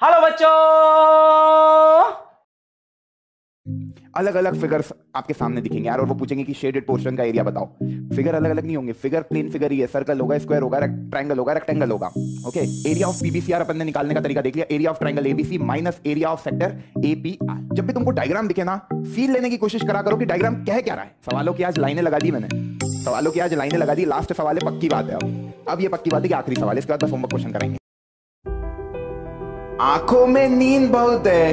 Hello बच्चों। अलग अलग फिगर्स आपके सामने दिखेंगे यार, और वो पूछेंगे कि शेडेड पोर्शन का एरिया बताओ। फिगर अलग अलग नहीं होंगे फिगर प्लेन फिगर ही है सर्कल होगा स्क्वायर होगा ट्रायंगल होगा रेक्टेंगल होगा। ओके एरिया ऑफ़ पीबीसीआर अपन ने निकालने का तरीका देख लिया। Area of triangle ABC minus area of sector APR जब भी तुमको डायग्राम दिखे ना फील लेने की कोशिश करा करो कि डायग्राम कह क्या रहा है। सवालों की आज लाइनें लगा दी मैंने। सवालों की आज लाइनें लगा दी। लास्ट सवाल है, पक्की बात है अब। ये पक्की बात है कि आखिरी सवाल इसके बाद बस होमवर्क क्वेश्चन करेंगे। आँखों में नींद बहुत है,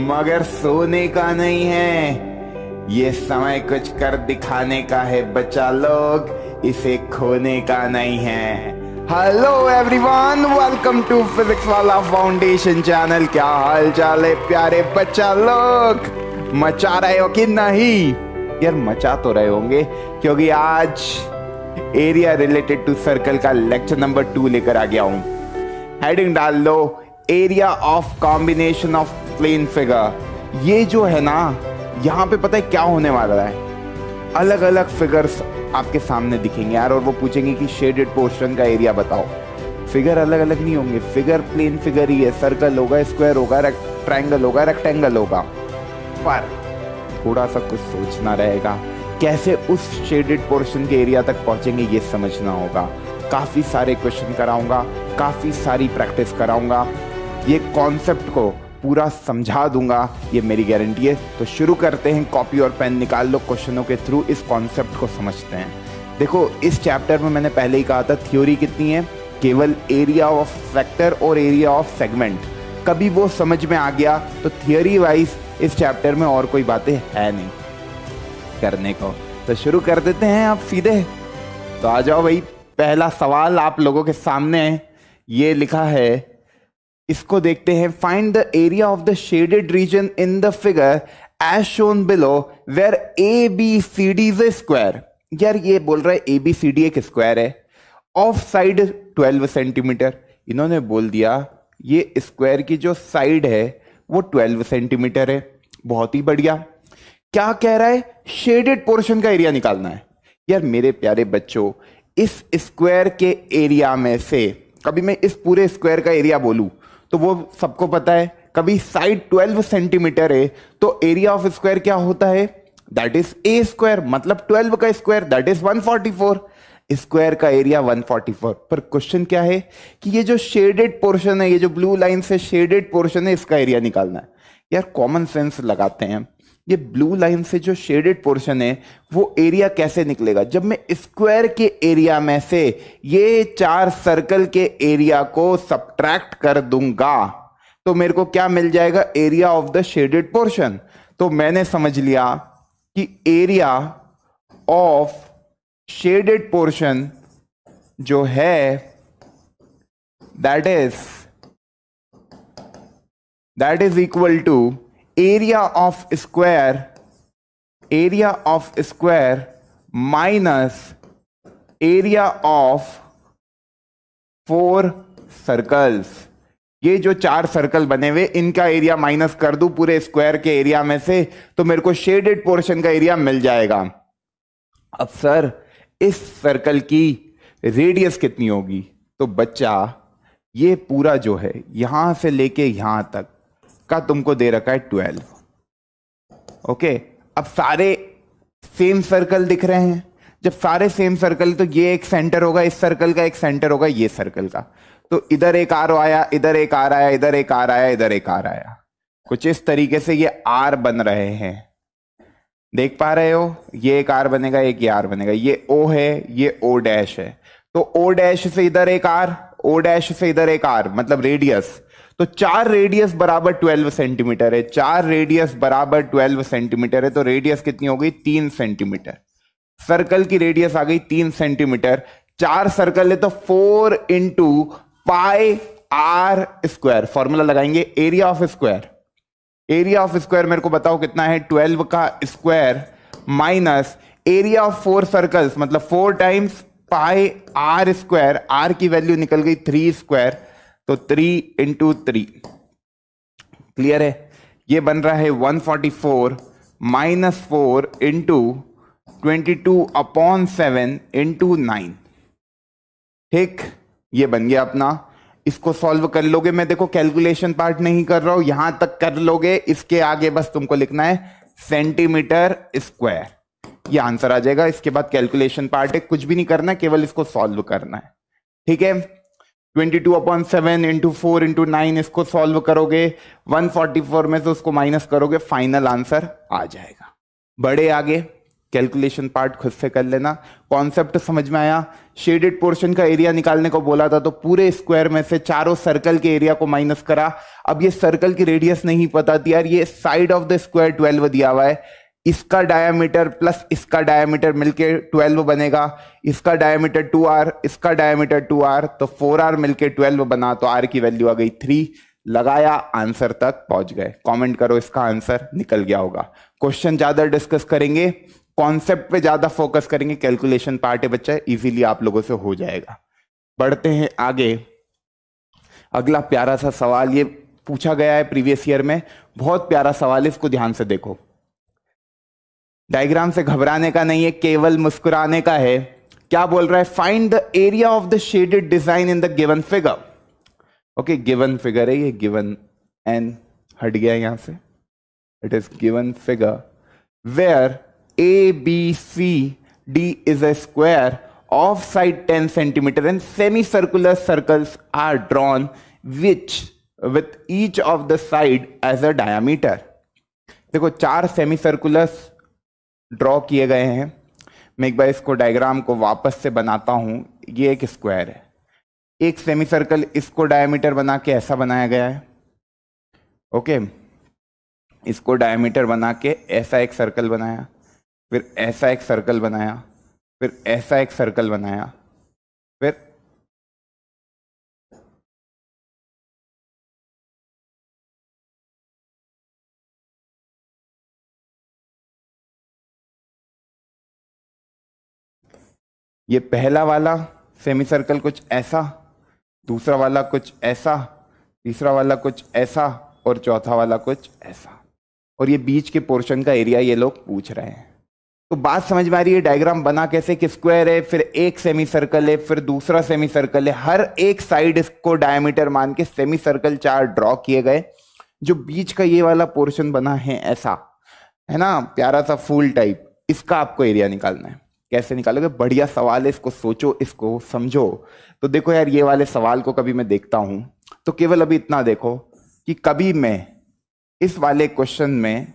मगर सोने का नहीं है। ये समय कुछ कर दिखाने का है, बच्चा लोग, इसे खोने का नहीं है। Hello everyone welcome to Physics Wallah foundation channel क्या हाल चाल है प्यारे बच्चा लोग? मचा रहे हो कि नहीं? यार मचा तो रहे होंगे, क्योंकि आज एरिया रिलेटेड टू सर्कल का लेक्चर नंबर टू लेकर आ गया हूँ। हेडिंग डाल लो area of combination of plane figure ये जो है ना, यहाँ पे पता है क्या होने वाला है? अलग अलग फिगर्स आपके सामने दिखेंगे यार, और वो पूछेंगे कि शेडेड पोर्शन का एरिया बताओ। फिगर अलग अलग नहीं होंगे। फिगर प्लेन फिगर ही है। सर्कल होगा स्क्वायर होगा ट्रायंगल होगा रेक्टेंगल होगा। पर थोड़ा सा कुछ सोचना रहेगा। कैसे उस शेडेड पोर्शन के एरिया तक पहुँचेंगे, ये समझना होगा। काफ़ी सारे क्वेश्चन कराऊँगा, काफ़ी सारी प्रैक्टिस कराऊँगा। ये कॉन्सेप्ट को पूरा समझा दूँगा, ये मेरी गारंटी है। तो शुरू करते हैं कॉपी और पेन निकाल लो क्वेश्चनों के थ्रू इस कॉन्सेप्ट को समझते हैं। देखो, इस चैप्टर में मैंने पहले ही कहा था थ्योरी कितनी है? केवल एरिया ऑफ़ फैक्टर और एरिया ऑफ़ सेगमेंट कभी वो समझ में आ गया तो थियोरी वाइज इस चैप्टर में और कोई बातें है नहीं करने को। तो शुरू कर देते हैं आप सीधे। तो आ जाओ भाई, पहला सवाल आप लोगों के सामने ये लिखा है इसको देखते हैं। Find the area of the shaded region in the figure as shown below where A B C D is a square यार, ये बोल रहा है ए बी सी डी एक स्क्वायर है। ऑफ़ साइड 12 सेंटीमीटर इन्होंने बोल दिया, ये स्क्वायर की जो साइड है, वो 12 सेंटीमीटर है। बहुत ही बढ़िया। क्या कह रहा है? शेडेड पोर्शन का एरिया निकालना है। यार, मेरे प्यारे बच्चों, इस स्क्वायर के एरिया में से, कभी मैं इस पूरे स्क्वायर का एरिया बोलूँ तो वो सबको पता है, कभी साइड 12 सेंटीमीटर है तो एरिया ऑफ़ स्क्वायर क्या होता है? दैट इज़ ए स्क्वायर मतलब 12 का स्क्वायर दैट इज़ 144 स्क्वायर का एरिया 144 पर क्वेश्चन क्या है? कि ये जो शेडेड पोर्शन है, ये जो ब्लू लाइन से शेडेड पोर्शन है, इसका एरिया निकालना है। यार कॉमन सेंस लगाते हैं ये ब्लू लाइन से जो शेडेड पोर्शन है, वो एरिया कैसे निकलेगा? जब मैं स्क्वायर के एरिया में से ये चार सर्कल के एरिया को सब्ट्रैक्ट कर दूँगा तो मेरे को क्या मिल जाएगा? Area of the shaded portion तो मैंने समझ लिया कि एरिया ऑफ़ शेडेड पोर्शन जो है that is that is equal to area of square, area of square minus area of four circles ये जो चार सर्कल बने हुए, इनका एरिया माइनस कर दू पूरे स्क्वायर के एरिया में से तो मेरे को शेडेड पोर्शन का एरिया मिल जाएगा। अब सर इस सर्कल की रेडियस कितनी होगी? तो बच्चा, ये पूरा जो है, यहाँ से लेके यहाँ तक का तुमको दे रखा है ट्वेल्व। ओके? अब सारे सेम सर्कल दिख रहे हैं। जब सारे सेम सर्कल तो ये एक सेंटर होगा, इस सर्कल का एक सेंटर होगा, ये सर्कल का। तो इधर एक आर आया, इधर एक आर आया, इधर एक आर आया, इधर एक आर आया। कुछ इस तरीके से ये आर बन रहे हैं। देख पा रहे हो? ये एक आर बनेगा, एक ये आर बनेगा। ये ओ है, ये ओ डैश है। तो ओ डैश से इधर एक आर ओ डैश से इधर एक आर मतलब रेडियस तो चार रेडियस बराबर ट्वेल्व सेंटीमीटर है। चार रेडियस बराबर ट्वेल्व सेंटीमीटर है तो रेडियस कितनी हो गई? तीन सेंटीमीटर सर्कल की रेडियस आ गई तीन सेंटीमीटर चार सर्कल है तो four into pi r square formula लगाएँगे area of square area of square मेरे को बताओ कितना है? ट्वेल्व का square minus area of four circles मतलब four times pi r square r की वैल्यू निकल गई थ्री स्क्वायर तो थ्री इंटू थ्री क्लियर है? ये बन रहा है one forty four minus four into twenty two upon seven into nine ठीक? ये बन गया अपना। इसको सॉल्व कर लोगे, मैं देखो कैलकुलेशन पार्ट नहीं कर रहा हूँ, यहाँ तक कर लोगे, इसके आगे बस तुमको लिखना है सेंटीमीटर स्क्वायर ये आंसर आ जाएगा, इसके बाद कैलकुलेशन पार्ट है, कुछ भी नहीं करना, केवल इसको सॉल्व करना है। ठीक है? 22 two upon seven into four into nine इसको सॉल्व करोगे 144 में से उसको माइनस करोगे फाइनल आंसर आ जाएगा। बड़े आगे कैलकुलेशन पार्ट खुद से कर लेना। कॉन्सेप्ट समझ में आया? शेडेड पोर्शन का एरिया निकालने को बोला था तो पूरे स्क्वायर में से चारों सर्कल के एरिया को माइनस करा। अब ये सर्कल की रेडियस नहीं पता थी यार, ये side of the square twelve दिया हुआ है। इसका डायमीटर प्लस इसका डायमीटर मिलके 12 बनेगा। इसका डायमीटर 2 आर इसका डायमीटर 2 आर तो 4 आर मिलके 12 बना तो आर की वैल्यू आ गई 3 लगाया आंसर तक पहुँच गए। कमेंट करो इसका आंसर निकल गया होगा। क्वेश्चन ज़्यादा डिस्कस करेंगे कॉन्सेप्ट पे ज़्यादा फोकस करेंगे कैलकुलेशन पार्ट है बच्चा इजीली आप लोगों से हो जाएगा। बढ़ते हैं आगे। अगला प्यारा सा सवाल, ये पूछा गया है प्रीवियस ईयर में। बहुत प्यारा सवाल इसको ध्यान से देखो। डायग्राम से घबराने का नहीं है, केवल मुस्कुराने का है। क्या बोल रहा है? Find the area of the shaded design in the given figure okay given figure है ये गिवन एन हट गया यहाँ से। It is given figure where A B C D is a square of side 10 centimetre and semi circular circles are drawn which with each of the side as a diameter देखो, चार semi circulars draw किए गए हैं। मैं एक बार इसको diagram को वापस से बनाता हूँ। ये एक स्क्वायर है। एक सेमी सर्कल इसको डायमीटर बना के ऐसा बनाया गया है। ओके। इसको डायमीटर बना के ऐसा एक सर्कल बनाया। फिर ऐसा एक सर्कल बनाया। फिर ऐसा एक सर्कल बनाया। फिर ये पहला वाला सेमी सर्कल कुछ ऐसा, दूसरा वाला कुछ ऐसा, तीसरा वाला कुछ ऐसा और चौथा वाला कुछ ऐसा। और ये बीच के पोर्शन का एरिया ये लोग पूछ रहे हैं। तो बात समझ में आ रही है डायग्राम बना कैसे, कि स्क्वायर है, फिर एक सेमी सर्कल है, फिर दूसरा सेमी सर्कल है। हर एक साइड इसको डायमीटर मान के सेमी सर्कल चार ड्रॉ किए गए। जो बीच का ये वाला पोर्शन बना है ऐसा, है ना, प्यारा सा फूल टाइप इसका आपको एरिया निकालना है। कैसे निकालोगे? बढ़िया सवाल है, इसको सोचो, इसको समझो। तो देखो यार, ये वाले सवाल को कभी मैं देखता हूँ तो केवल अभी इतना देखो कि कभी मैं इस वाले क्वेश्चन में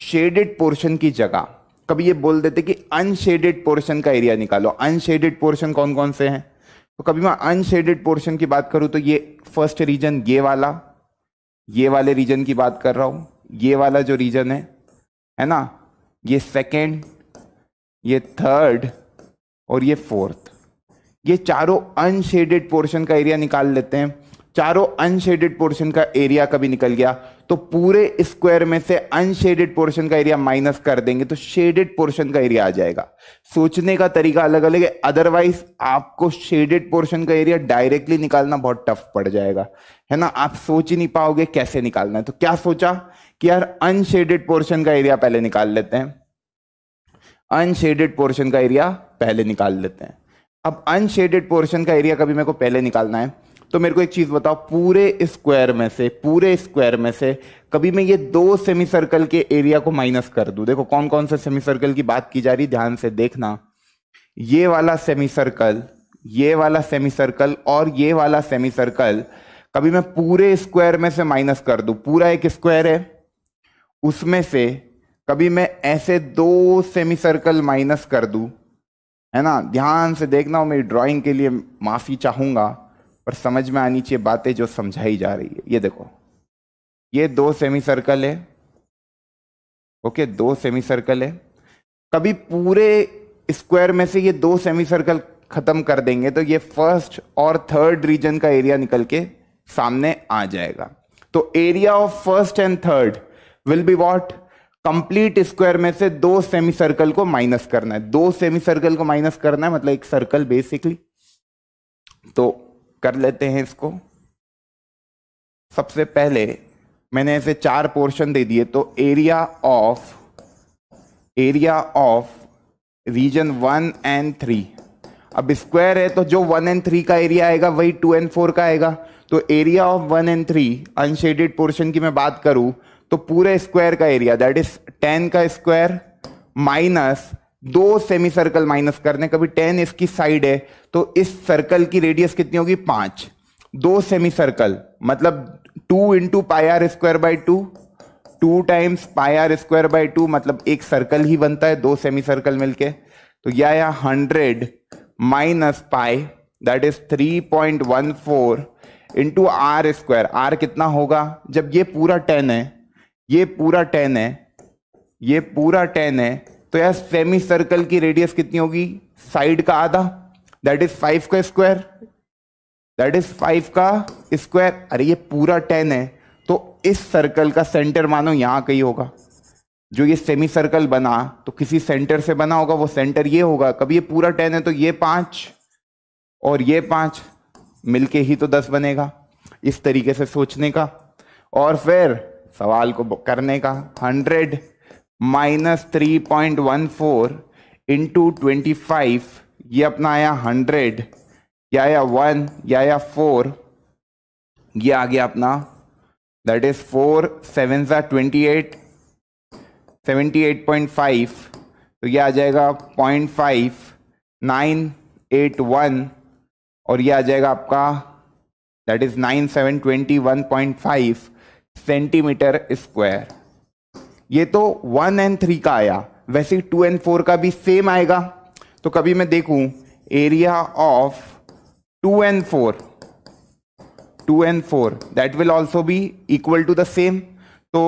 शेडेड पोर्शन की जगह, कभी ये बोल देते कि अनशेडेड पोर्शन का एरिया निकालो। अनशेडेड पोर्शन कौन कौन से हैं? तो कभी मैं अनशेडेड पोर्शन की बात करूँ तो ये फ़र्स्ट रीजन ये वाला, ये वाले रीजन की बात कर रहा हूँ, ये वाला जो रीजन है है ना? ये सेकेंड ये थर्ड और ये फोर्थ ये चारों अनशेडेड पोर्शन का एरिया निकाल लेते हैं. चारों अनशेडेड पोर्शन का एरिया कभी निकल गया तो पूरे स्क्वायर में से अनशेडेड पोर्शन का एरिया माइनस कर देंगे तो शेडेड पोर्शन का एरिया आ जाएगा. सोचने का तरीका अलग अलग है. अदरवाइज़ आपको शेडेड पोर्शन का एरिया डायरेक्टली निकालना बहुत टफ पड़ जाएगा. है ना? आप सोच ही नहीं पाओगे कैसे निकालना है. तो क्या सोचा? कि यार अनशेडेड पोर्शन का एरिया पहले निकाल लेते हैं. अनशेडेड पोर्शन का एरिया पहले निकाल लेते हैं। अब अनशेडेड पोर्शन का एरिया कभी मेरे को पहले निकालना है तो मेरे को एक चीज़ बताओ, पूरे स्क्वायर में से, पूरे स्क्वायर में से कभी मैं ये दो सेमी सर्कल के एरिया को माइनस कर दूँ। देखो कौन कौन से सेमी सर्कल की बात की जा रही, ध्यान से देखना। ये वाला सेमी सर्कल ये वाला सेमी सर्कल और ये वाला सेमी सर्कल कभी मैं पूरे स्क्वायर में से माइनस कर दूँ। पूरा एक स्क्वायर है, उसमें से कभी मैं ऐसे दो सेमी सर्कल माइनस कर दूँ, है ना? ध्यान से देखना मेरी ड्राइंग के लिए माफ़ी चाहूँगा, पर समझ में आनी चाहिए बातें जो समझाई जा रही है। ये देखो, ये दो सेमी सर्कल है, ओके? दो सेमी सर्कल है। कभी पूरे स्क्वायर में से ये दो सेमी सर्कल खत्म कर देंगे तो ये फ़र्स्ट और थर्ड रीजन का एरिया निकल के सामने आ जाएगा। तो area of first and third will be what complete square में से दो सेमी सर्कल को माइनस करना है। दो सेमी सर्कल को माइनस करना है मतलब एक सर्कल बेसिकली तो कर लेते हैं इसको। सबसे पहले मैंने ऐसे चार पोर्शन दे दिए तो area of area of region one and three अब स्क्वायर है तो जो वन एंड थ्री का एरिया आएगा, वही टू एंड फोर का आएगा। तो area of one and three unshaded portion की मैं बात करूँ तो पूरे स्क्वायर का एरिया दैट इज़ टेन का स्क्वायर माइनस दो सेमी सर्कल माइनस करने, कभी टेन इसकी साइड है तो इस सर्कल की रेडियस कितनी होगी? पाँच। दो सेमी सर्कल मतलब two into pi square by two two times pi r square by two मतलब एक सर्कल ही बनता है, दो सेमी सर्कल मिलके। तो यह या hundred minus pi that is three point one four into r square r कितना होगा? जब ये पूरा टेन है ये पूरा टेन है, ये पूरा टेन है तो यार सेमी सर्कल की रेडियस कितनी होगी? साइड का आधा दैट इज़ फाइव का स्क्वायर दैट इज़ फाइव का स्क्वायर अरे ये पूरा टेन है तो इस सर्कल का सेंटर मानो यहाँ कहीं होगा। जो ये सेमी सर्कल बना तो किसी सेंटर से बना होगा, वो सेंटर ये होगा। कभी ये पूरा टेन है तो ये पाँच, और ये पाँच, मिलके ही तो दस बनेगा, इस तरीके से सोचने का। और फिर सवाल को करने का। Hundred minus three point one four into twenty five, ये अपना आया हंड्रेड, या आया वन, या आया फोर, ये आ गया अपना दैट इज़ फोर सेवन सा twenty eight seventy eight point five तो ये आ जाएगा point five nine eight one और ये आ जाएगा आपका that is nine seven twenty one point five centimeter square. ये तो वन एंड थ्री का आया, वैसे टू एंड फोर का भी सेम आएगा। तो कभी मैं देखूँ, area of two and four, two and four that will also be equal to the same तो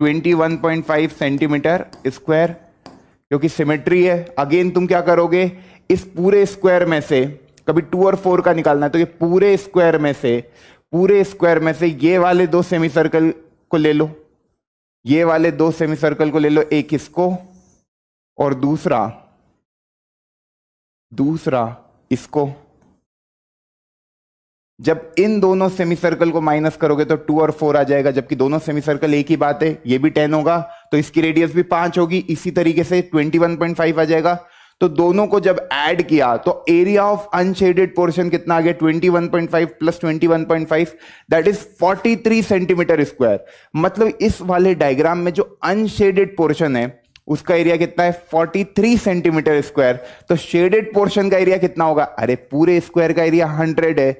21.5 सेंटीमीटर स्क्वायर क्योंकि सिमेट्री है। अगेन तुम क्या करोगे? इस पूरे स्क्वायर में से, कभी टू और फोर का निकालना है तो ये पूरे स्क्वायर में से पूरे स्क्वायर में से ये वाले दो सेमी सर्कल को ले लो। ये वाले दो सेमी सर्कल को ले लो, एक इसको और दूसरा दूसरा इसको। जब इन दोनों सेमी सर्कल को माइनस करोगे तो टू और फोर आ जाएगा, जबकि दोनों सेमी सर्कल एक ही बात है, ये भी टेन होगा तो इसकी रेडियस भी पाँच होगी, इसी तरीके से ट्वेंटी वन पॉइंट फाइव आ जाएगा। तो दोनों को जब ऐड किया तो एरिया ऑफ़ अनशेडेड पोर्शन कितना आ गया? 21.5 plus 21.5 that is 43 centimeter square मतलब इस वाले डायग्राम में जो अनशेडेड पोर्शन है, उसका एरिया कितना है? 43 सेंटीमीटर स्क्वायर तो शेडेड पोर्शन का एरिया कितना होगा? अरे पूरे स्क्वायर का एरिया 100 है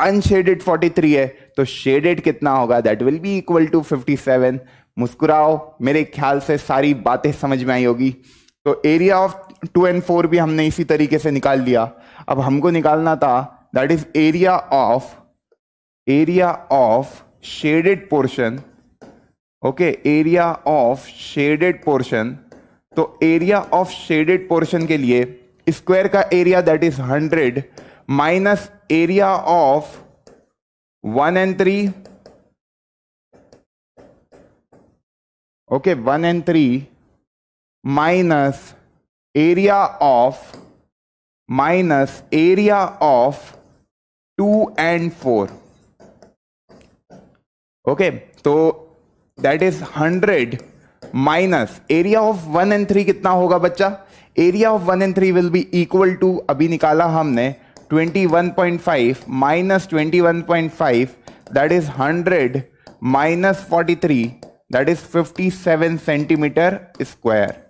अनशेडेड 43 है तो शेडेड कितना होगा? That will be equal to 57 मुस्कुराओ, मेरे ख्याल से सारी बातें समझ में आई होगी। तो area of two and four भी हमने इसी तरीके से निकाल लिया अब हमको निकालना था that is area of area of shaded portion okay area of shaded portion तो एरिया ऑफ़ शेडेड पोर्शन के लिए स्क्वायर का area that is hundred minus area of one and three okay one and three minus area of minus area of two and four okay तो that is hundred minus area of one and three कितना होगा बच्चा? Area of one and three will be equal to अभी निकाला हमने 21.5 minus 21.5 that is 100 minus 43 that is 57 centimeter square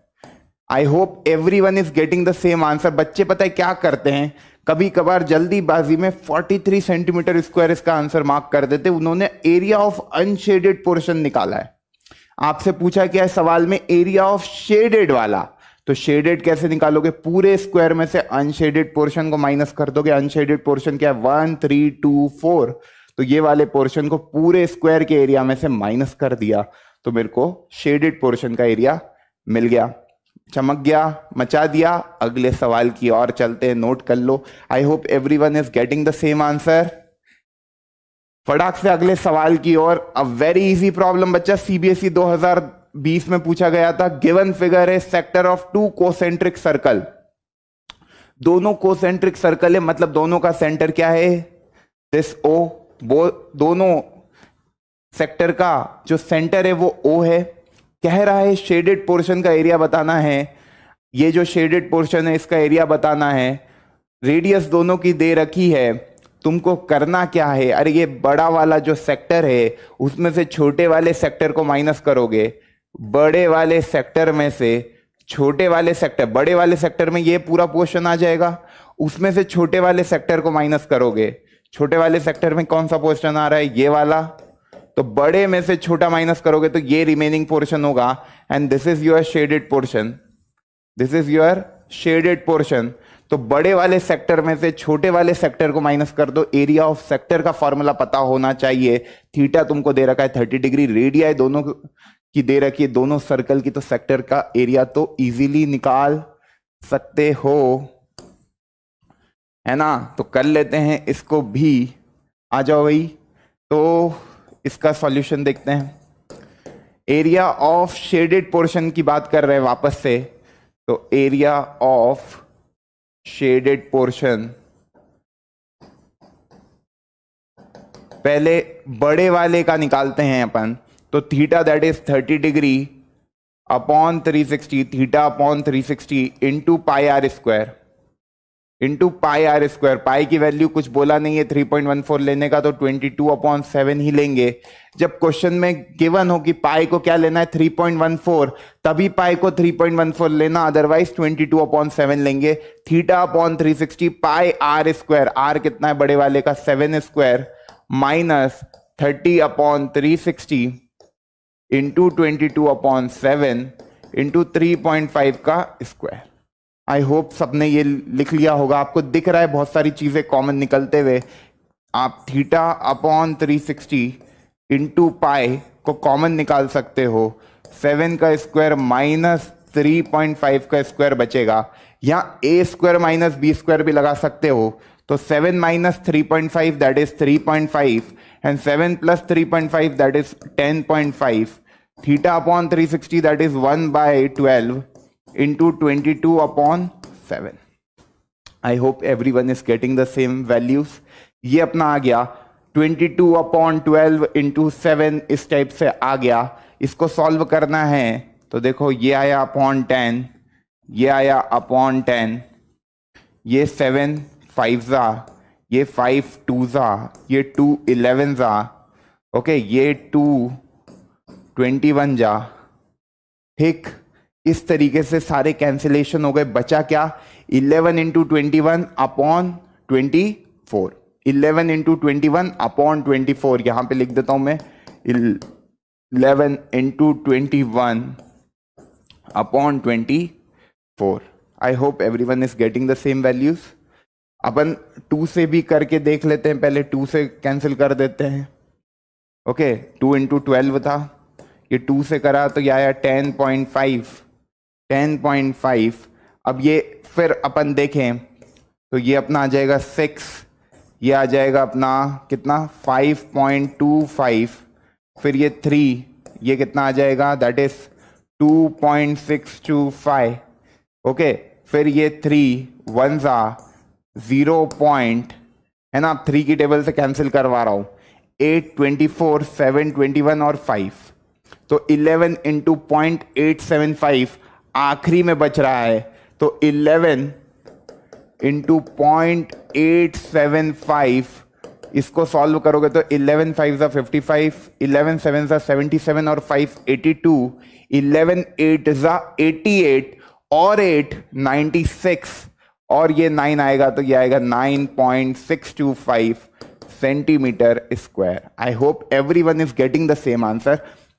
I hope everyone is getting the same answer बच्चे पता है क्या करते हैं? कभी कभार जल्दीबाजी में 43 सेंटीमीटर स्क्वायर इसका आंसर मार्क कर देते उन्होंने एरिया ऑफ़ अनशेडेड पोर्शन निकाला है। आपसे पूछा क्या है सवाल में? एरिया ऑफ़ शेडेड वाला। तो शेडेड कैसे निकालोगे? पूरे स्क्वायर में से अनशेडेड पोर्शन को माइनस कर दोगे। अनशेडेड पोर्शन क्या है? वन थ्री टू फोर तो ये वाले पोर्शन को पूरे स्क्वायर के एरिया में से माइनस कर दिया। तो मेरे को शेडेड पोर्शन का एरिया मिल गया। चमक गया, मचा दिया। अगले सवाल की ओर चलते हैं नोट कर लो। I hope everyone is getting the same answer फटाक से अगले सवाल की ओर अ वेरी इजी प्रॉब्लम बच्चा सीबीएसई 2020 में पूछा गया था। गिवन फिगर है sector of two concentric circle दोनों कोसेंट्रिक सर्कल है मतलब दोनों का सेंटर क्या है? दिस ओ वो दोनों सेक्टर का जो सेंटर है, वो ओ है। कह रहा है शेडेड पोर्शन का एरिया बताना है। ये जो शेडेड पोर्शन है, इसका एरिया बताना है। रेडियस दोनों की दे रखी है। तुमको करना क्या है? अरे, ये बड़ा वाला जो सेक्टर है, उसमें से छोटे वाले सेक्टर को माइनस करोगे। बड़े वाले सेक्टर में से छोटे वाले सेक्टर बड़े वाले सेक्टर में ये पूरा पोर्शन आ जाएगा। उसमें से छोटे वाले सेक्टर को माइनस करोगे। छोटे वाले सेक्टर में कौन सा पोर्शन आ रहा है? ये वाला। तो बड़े में से छोटा माइनस करोगे तो ये रिमेनिंग पोर्शन होगा। And this is your shaded portion this is your shaded portion तो बड़े वाले सेक्टर में से छोटे वाले सेक्टर को माइनस कर दो। एरिया ऑफ़ सेक्टर का फॉर्मूला पता होना चाहिए। थीटा तुमको दे रखा है थर्टी डिग्री रेडिया दोनों की दे रखी है। दोनों सर्कल की तो सेक्टर का एरिया तो इजीली निकाल सकते हो। है ना? तो कर लेते हैं। इसको भी आ जाओ भाई। तो इसका सॉल्यूशन देखते हैं। एरिया ऑफ़ शेडेड पोर्शन की बात कर रहे हैं वापस से तो एरिया ऑफ़ शेडेड पोर्शन पहले बड़े वाले का निकालते हैं अपन तो theta that is thirty degree upon three sixty theta upon three sixty into pi r square into pi r square pi की वैल्यू कुछ बोला नहीं है 3.14 लेने का तो 22 टू अपॉन सेवन ही लेंगे। जब क्वेश्चन में गिवन हो कि पाई को क्या लेना है 3.14 तभी पाई को 3.14 लेना अदरवाइज़ 22 टू अपॉन सेवन लेंगे। Theta upon 360 pi r square r कितना है बड़े वाले का? Seven square minus thirty upon three sixty into twenty two upon seven into three point five का स्क्वायर आई होप सबने ये लिख लिया होगा। आपको दिख रहा है बहुत सारी चीज़ें कॉमन निकलते हुए। आप theta upon three sixty into pi को कॉमन निकाल सकते हो। सेवन का square minus three point five का स्क्वायर बचेगा। या A square minus B square भी लगा सकते हो। तो seven minus three point five that is three point five and seven plus three point five that is ten point five theta upon three sixty that is one by twelve into 22 upon 7 I hope everyone is getting the same values ये अपना आ गया। 22 upon twelve into seven इस type से आ गया। इसको solve करना है। तो देखो, ये आया अपॉन टेन ये आया अपॉन टेन ये सेवन फाइव ज़ा ये फाइव टू ज़ा ये टू इलेवन ज़ा ओके ये टू ट्वेंटी वन जा। ठीक। इस तरीके से सारे कैंसिलेशन हो गए। बचा क्या? 11 into twenty one upon twenty four eleven into twenty one upon twenty four यहाँ पर लिख देता हूँ मैं। Eleven into twenty one upon twenty four I hope everyone is getting the same values upon two से भी करके देख लेते हैं। पहले टू से कैंसिल कर देते हैं। ओके टू इंटू ट्वेल्व था। ये टू से करा तो ये आया ten point five ten point five अब ये फिर अपन देखें तो ये अपना आ जाएगा सिक्स ये आ जाएगा अपना कितना? फाइव पॉइंट टू फाइव फिर ये थ्री ये कितना आ जाएगा? That is two point six two five okay फिर ये थ्री वन ज़ा ज़ीरो पॉइंट है ना? आप थ्री की टेबल से कैंसिल करवा रहा हूँ। Eight twenty four seven twenty one और फाइव तो eleven into point eight seven five आखिरी में बच रहा है तो 11 into point eight seven five इसको सॉल्व करोगे तो 11 फाइव ज़ा फिफ्टी फाइव इलेवन सेवन ज़ा सेवेंटी सेवन और five eighty two eleven eight ज़ा एटी एट और एट नाइन्टी सिक्स और ये नाइन आएगा तो ये आएगा nine point six two five centimeter square I hope everyone is getting the same answer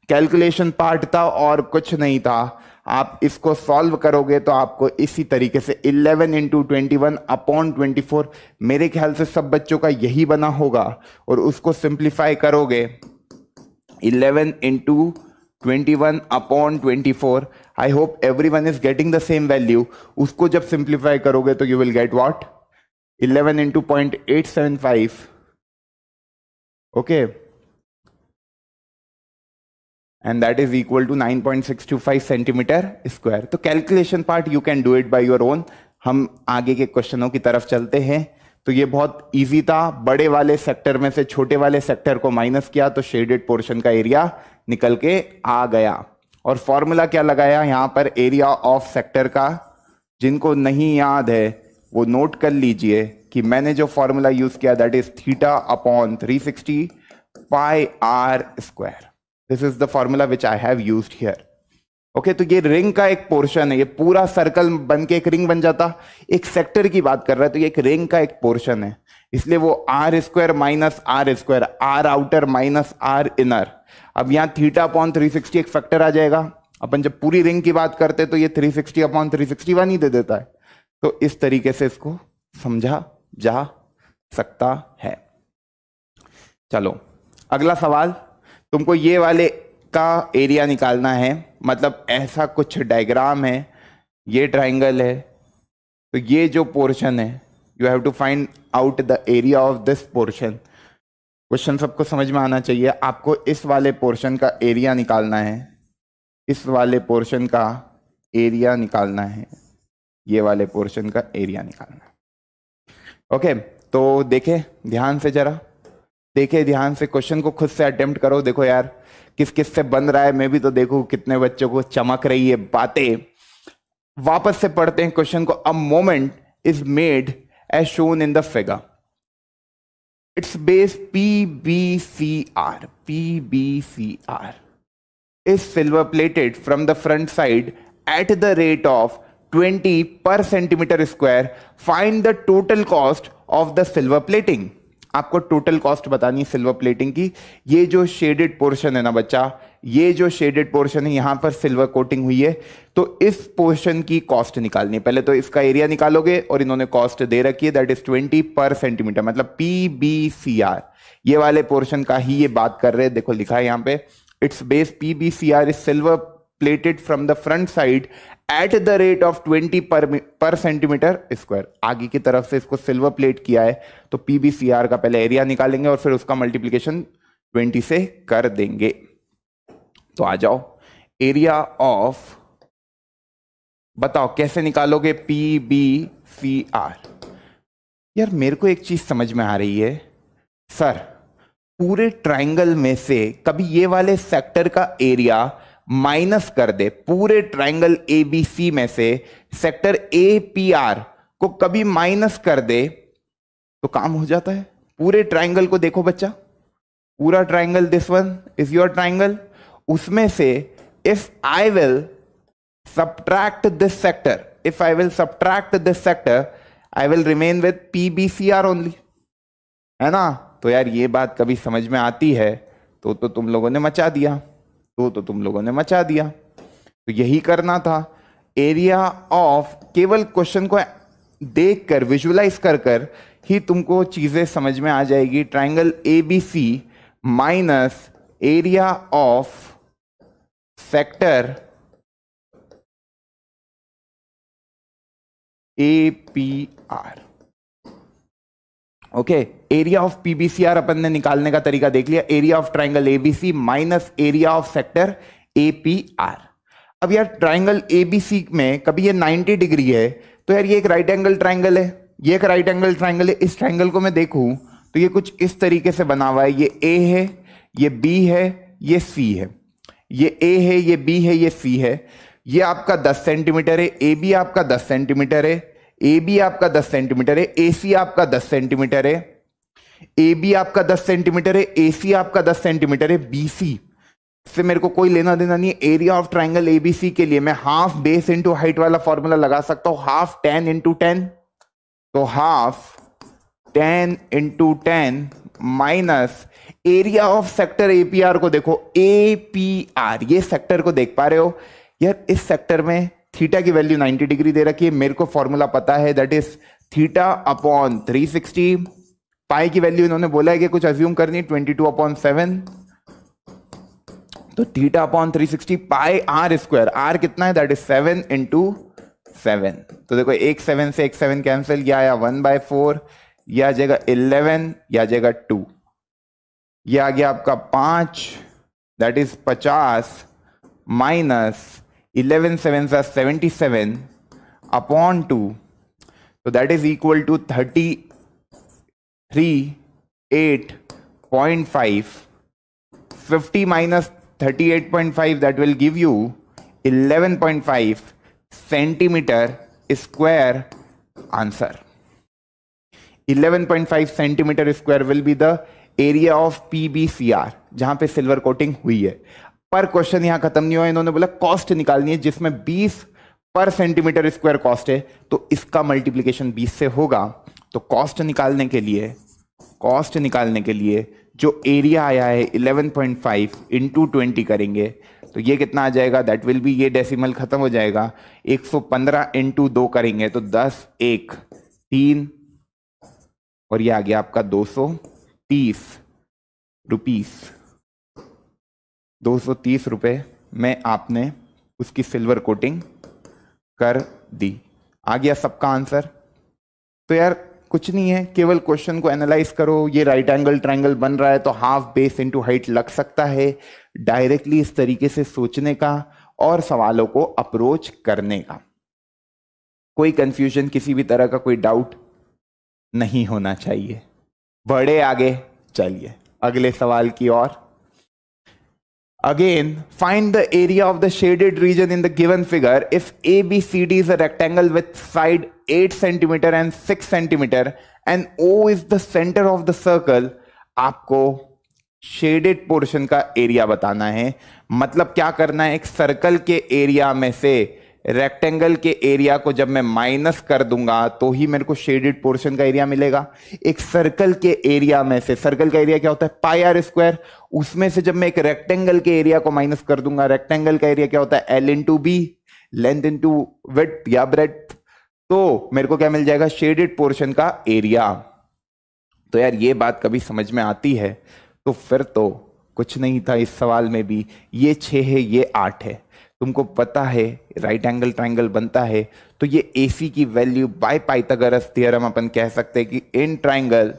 calculation part था और कुछ नहीं था। आप इसको सॉल्व करोगे तो आपको इसी तरीके से 11 into twenty one upon twenty मेरे ख्याल से सब बच्चों का यही बना होगा। और उसको सिंप्लीफाई करोगे 11 into twenty one upon twenty four I hope everyone is getting the same value उसको जब सिंप्लीफाई करोगे तो you will get what 11 into point eight seven five okay and that is equal to 9.625 centimeter square तो calculation part you can do it by your own हम आगे के क्वेश्चनों की तरफ़ चलते हैं। तो ये बहुत इजी था। बड़े वाले सेक्टर में से छोटे वाले सेक्टर को माइनस किया तो शेडेड पोर्शन का एरिया निकल के आ गया। और फॉर्मूला क्या लगाया? यहाँ पर एरिया ऑफ़ सेक्टर का, जिनको नहीं याद है, वो नोट कर लीजिए कि मैंने जो फॉर्मूला यूज़ किया that is theta upon 360 pi r square this is the formula which I have used here okay तो ये रिंग का एक पोर्शन है। ये पूरा सर्कल बन के एक रिंग बन जाता। एक सेक्टर की बात कर रहा है तो ये एक रिंग का एक पोर्शन है। इसलिए वो r square minus r square r outer minus r inner अब यहाँ थीटा अपॉन थ्री सिक्सटी एक फैक्टर आ जाएगा। अपन जब पूरी रिंग की बात करते तो ये three sixty upon three sixty one ही दे देता है। तो इस तरीके से इसको समझा जा सकता है। चलो, अगला सवाल। तुमको ये वाले का एरिया निकालना है मतलब ऐसा कुछ डायग्राम है, ये ट्राइंगल है तो ये जो पोर्शन है you have to find out the area of this portion question सबको समझ में आना चाहिए, आपको इस वाले पोर्शन का एरिया निकालना है, इस वाले पोर्शन का एरिया निकालना है, ये वाले पोर्शन का एरिया निकालना है। ओके तो देखें, ध्यान से जरा। देखे ध्यान से क्वेश्चन को खुद से अटेम्प्ट करो। देखो यार, किस किस से बन रहा है, मैं भी तो देखू कितने बच्चों को चमक रही है बातें। वापस से पढ़ते हैं क्वेश्चन को। A moment is made as shown in the figure its base P B C R P B C R is silver plated from the front side at the rate of 20 per centimeter square find the total cost of the silver plating आपको total cost बतानी है silver plating की। ये जो shaded portion है ना बच्चा, ये जो शेडेड पोर्शन है, यहाँ पर सिल्वर कोटिंग हुई है। तो इस पोर्शन की कॉस्ट निकालनी है। पहले तो इसका एरिया निकालोगे और इन्होंने कॉस्ट दे रखी है that is twenty per centimeter मतलब पी बी सी आर ये वाले पोर्शन का ही ये बात कर रहे हैं। देखो लिखा है यहाँ पे its base P B C R is silver plated from the front side at the rate of 20 per centimeter square आगे की तरफ़ से इसको सिल्वर प्लेट किया है तो पीबीसीआर का पहले एरिया निकालेंगे और फिर उसका मल्टीप्लीकेशन 20 से कर देंगे। तो आ जाओ। एरिया ऑफ़ बताओ कैसे निकालोगे पी बी सी आर यार मेरे को एक चीज़ समझ में आ रही है। सर, पूरे ट्राइंगल में से कभी ये वाले सेक्टर का एरिया माइनस कर दे, पूरे ट्राइंगल ए बी सी में से सेक्टर ए पी आर को कभी माइनस कर दे तो काम हो जाता है। पूरे ट्राइंगल को देखो बच्चा। पूरा triangle this one is your triangle उसमें से if I will subtract this sector if I will subtract this sector I will remain with P B C R only है ना? तो यार, ये बात कभी समझ में आती है तो तो तुम लोगों ने मचा दिया। तो तो तुम लोगों ने मचा दिया। तो यही करना था। एरिया ऑफ़ केवल क्वेश्चन को देख कर विजुअलाइज कर कर ही तुमको चीज़ें समझ में आ जाएगी। Triangle A B C minus area of sector A P R okay area of PBCR अपन ने निकालने का तरीका देख लिया। Area of triangle ABC minus area of sector APR अब यार ट्राइंगल एबीसी में कभी ये 90 डिग्री है तो यार ये एक राइट एंगल ट्राइंगल है। ये एक राइट एंगल ट्राइंगल है। इस ट्राइंगल को मैं देखूँ तो ये कुछ इस तरीके से बना हुआ है। ये ए है, ये बी है, ये सी है। ये ए है, ये बी है, ये सी है। ये आपका 10 सेंटीमीटर है। ए बी आपका 10 सेंटीमीटर है। ए बी आपका 10 सेंटीमीटर है ए सी आपका 10 सेंटीमीटर है ए बी आपका 10 सेंटीमीटर है ए सी आपका 10 सेंटीमीटर है बी सी से मेरे को कोई लेना देना नहीं है एरिया ऑफ़ ट्राइंगल एबीसी के लिए मैं हाफ़ बेस इंटू हाइट वाला फॉर्मूला लगा सकता हूँ हाफ़ टेन इंटू टेन तो half ten into ten minus area of sector APR को देखो एपीआर ये सेक्टर को देख पा रहे हो। यार, इस सेक्टर में थीटा की वैल्यू 90 डिग्री दे रखी है। मेरे को फॉर्मूला पता है that is theta upon 360 pi की वैल्यू इन्होंने बोला है कि कुछ अज्यूम करनी 22 टू अपॉन सेवन तो theta upon 360 pi r square r कितना है? That is seven into seven तो देखो, एक सेवन से एक सेवन कैंसिल या आया वन बाय फोर यह आ जाएगा इलेवन या आ जाएगा टू यह आ गया आपका पाँच दैट इज़ पचास minus 11 sevens are 77 upon 2 so that is equal to 33 8.5 50 minus 38.5 that will give you 11.5 centimeter square answer 11.5 centimeter square will be the area of PBCR जहाँ पे सिल्वर कोटिंग हुई है पर क्वेश्चन यहाँ खत्म नहीं हुआ, इन्होंने बोला कॉस्ट निकालनी है, जिसमें 20 पर सेंटीमीटर स्क्वायर कॉस्ट है तो इसका मल्टीप्लीकेशन 20 से होगा। तो कॉस्ट निकालने के लिए कॉस्ट निकालने के लिए जो एरिया आया है 11.5 पॉइंट फाइव इंटू ट्वेंटी करेंगे तो ये कितना आ जाएगा? दैट विल बी ये डेसिमल खत्म हो जाएगा। 115 सौ पंद्रह इंटू दो करेंगे तो 10 एक, तीन, और ये आ गया आपका 230 रुपीस 230 रुपए में आपने उसकी सिल्वर कोटिंग कर दी। आ गया सबका आंसर। तो यार, कुछ नहीं है, केवल क्वेश्चन को एनालाइज करो। ये राइट एंगल ट्रायंगल बन रहा है तो हाफ़ बेस इनटू हाइट लग सकता है डायरेक्टली इस तरीके से सोचने का और सवालों को अप्रोच करने का। कोई कंफ्यूजन, किसी भी तरह का कोई डाउट नहीं होना चाहिए। बड़े आगे, चलिए, अगले सवाल की ओर। Again, find the area of the shaded region in the given figure if ABCD is a rectangle with side 8 cm and 6 cm and O is the center of the circle आपको शेडेड पोर्शन का area बताना है मतलब क्या करना है एक circle के एरिया में से रेक्टेंगल के एरिया को जब मैं माइनस कर दूँगा तो ही मेरे को शेडेड पोर्शन का एरिया मिलेगा। एक सर्कल के एरिया में से सर्कल का एरिया क्या होता है? पाई आर स्क्वायर उसमें से जब मैं एक रेक्टेंगल के एरिया को माइनस कर दूँगा रेक्टेंगल का एरिया क्या होता है? L into B length into width या ब्रेड तो मेरे को क्या मिल जाएगा? शेडेड पोर्शन का एरिया तो यार, ये बात कभी समझ में आती है? तो फिर तो कुछ नहीं था इस सवाल में भी। ये छह है, ये आठ है। तुमको पता है राइट एंगल ट्राइंगल बनता है तो ये ए सी की वैल्यू बाय पाइथागोरस थ्योरम अपन कह सकते हैं कि in triangle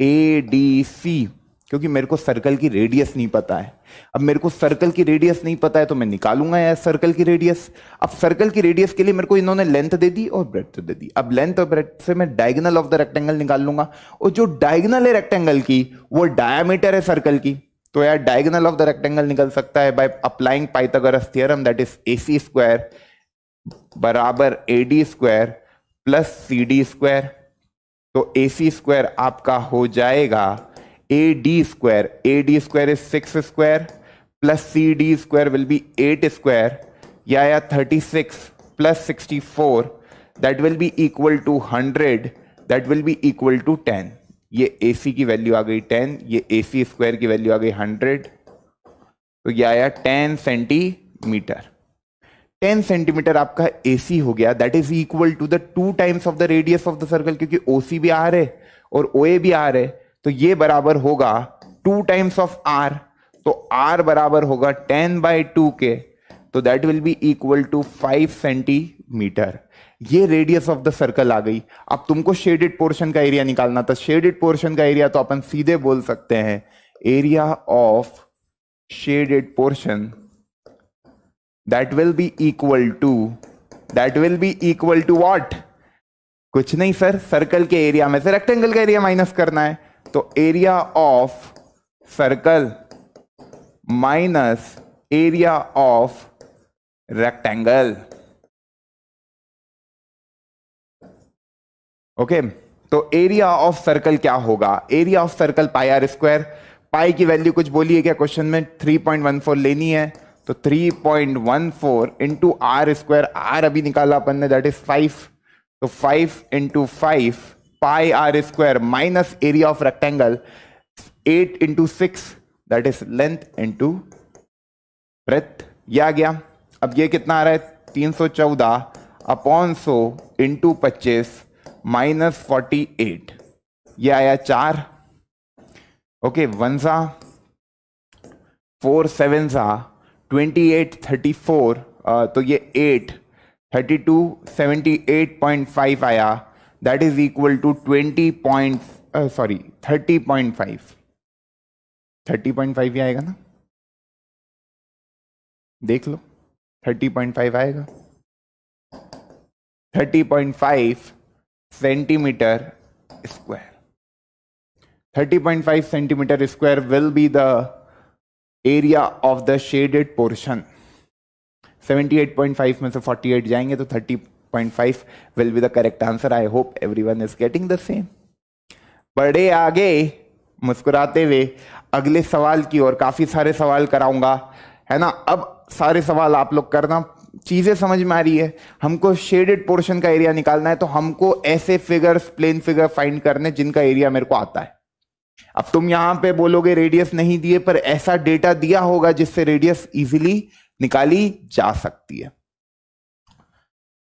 A D C क्योंकि मेरे को सर्कल की रेडियस नहीं पता है। अब मेरे को सर्कल की रेडियस नहीं पता है तो मैं निकालूँगा यार सर्कल की रेडियस अब सर्कल की रेडियस के लिए मेरे को इन्होंने लेंथ दे दी और ब्रेथ दे दी। अब लेंथ और ब्रेथ से मैं डायगनल ऑफ़ द रेक्टेंगल निकाल लूँगा, और जो डायगनल है रेक्टेंगल की, वो डायमीटर है सर्कल की। तो यार डायगोनल ऑफ़ द रेक्टेंगल निकल सकता है by applying Pythagoras theorem that is A C square बराबर A D square plus C D square तो ए सी स्क्वायर आपका हो जाएगा A D square A D square is six square plus C D square will be eight square या या thirty six plus sixty four that will be equal to hundred that will be equal to ten ये A C की value आ गई ten ये A C square की value आ गई hundred तो ये आया टेन सेंटीमीटर टेन सेंटीमीटर आपका ए सी हो गया. That is equal to the two times of the radius of the circle क्योंकि ओ सी भी आर है और ओ ए भी आर है तो ये बराबर होगा टू टाइम्स ऑफ़ आर तो आर बराबर होगा टेन बाई टू के तो that will be equal to five centimetre ये रेडियस ऑफ़ द सर्कल आ गई। अब तुमको शेडेड पोर्शन का एरिया निकालना था। शेडेड पोर्शन का एरिया तो अपन सीधे बोल सकते हैं। Area of shaded portion that will be equal to that will be equal to what कुछ नहीं सर सर्कल के एरिया में से रेक्टेंगल का एरिया माइनस करना है। तो area of circle minus area of rectangle okay तो एरिया ऑफ़ सर्कल क्या होगा? Area of circle pi R square pi की वैल्यू कुछ बोली है क्या क्वेश्चन में? 3.14 लेनी है। तो 3.14 point one four into R square R अभी निकाला अपन ने दैट इज़ फाइव तो five into five pi R square minus area of rectangle eight into six that is length into breadth यह आ गया। अब ये कितना आ रहा है? तीन सौ चौदह अपॉन सो इंटू पच्चीस माइनस फोर्टी एट ये आया चार. ओके वन सा फोर सेवन सा ट्वेंटी एट थर्टी फोर तो ये eight thirty two seventy eight point five आया that is equal to twenty point sorry thirty point five thirty point five ही आएगा ना? देख लो. थर्टी पॉइंट फाइव आएगा. Thirty point five centimetre square 30.5 centimetre square will be the area of the shaded portion 78.5 में से 48 जाएँगे तो 30.5 will be the correct answer I hope everyone is getting the same बड़े आगे मुस्कुराते हुए अगले सवाल की ओर, काफ़ी सारे सवाल कराऊँगा, है ना? अब सारे सवाल आप लोग करना चीज़ें समझ में आ रही है, हमको शेडेड पोर्शन का एरिया निकालना है तो हमको ऐसे फिगर्स प्लेन फिगर फाइंड करने जिनका एरिया मेरे को आता है। अब तुम यहाँ पे बोलोगे रेडियस नहीं दिए, पर ऐसा डेटा दिया होगा जिससे रेडियस इजीली निकाली जा सकती है।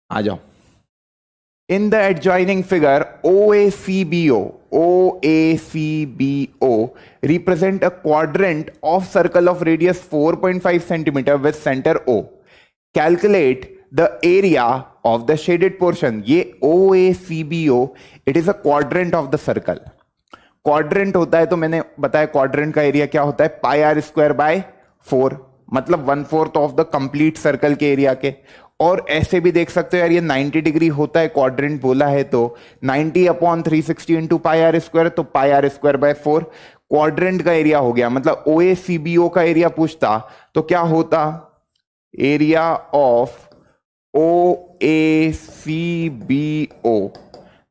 आ जाओ। In the adjoining figure O A C B O O A C B O represent a quadrant of circle of radius 4.5 centimetre with centre O calculate the area of the shaded portion ये O A C B quadrant of the circle quadrant होता है तो मैंने बताया quadrant का area क्या होता है? Pi R square by four मतलब one fourth of the complete circle के एरिया के। और ऐसे भी देख सकते हो यार, ये 90 डिग्री होता है क्वाड्रेंट बोला है तो। 90 upon three sixty into pi R square तो pi R square by four quadrant का एरिया हो गया। मतलब ओ ए सी बी ओ का एरिया पूछता तो क्या होता? Area of O A C B O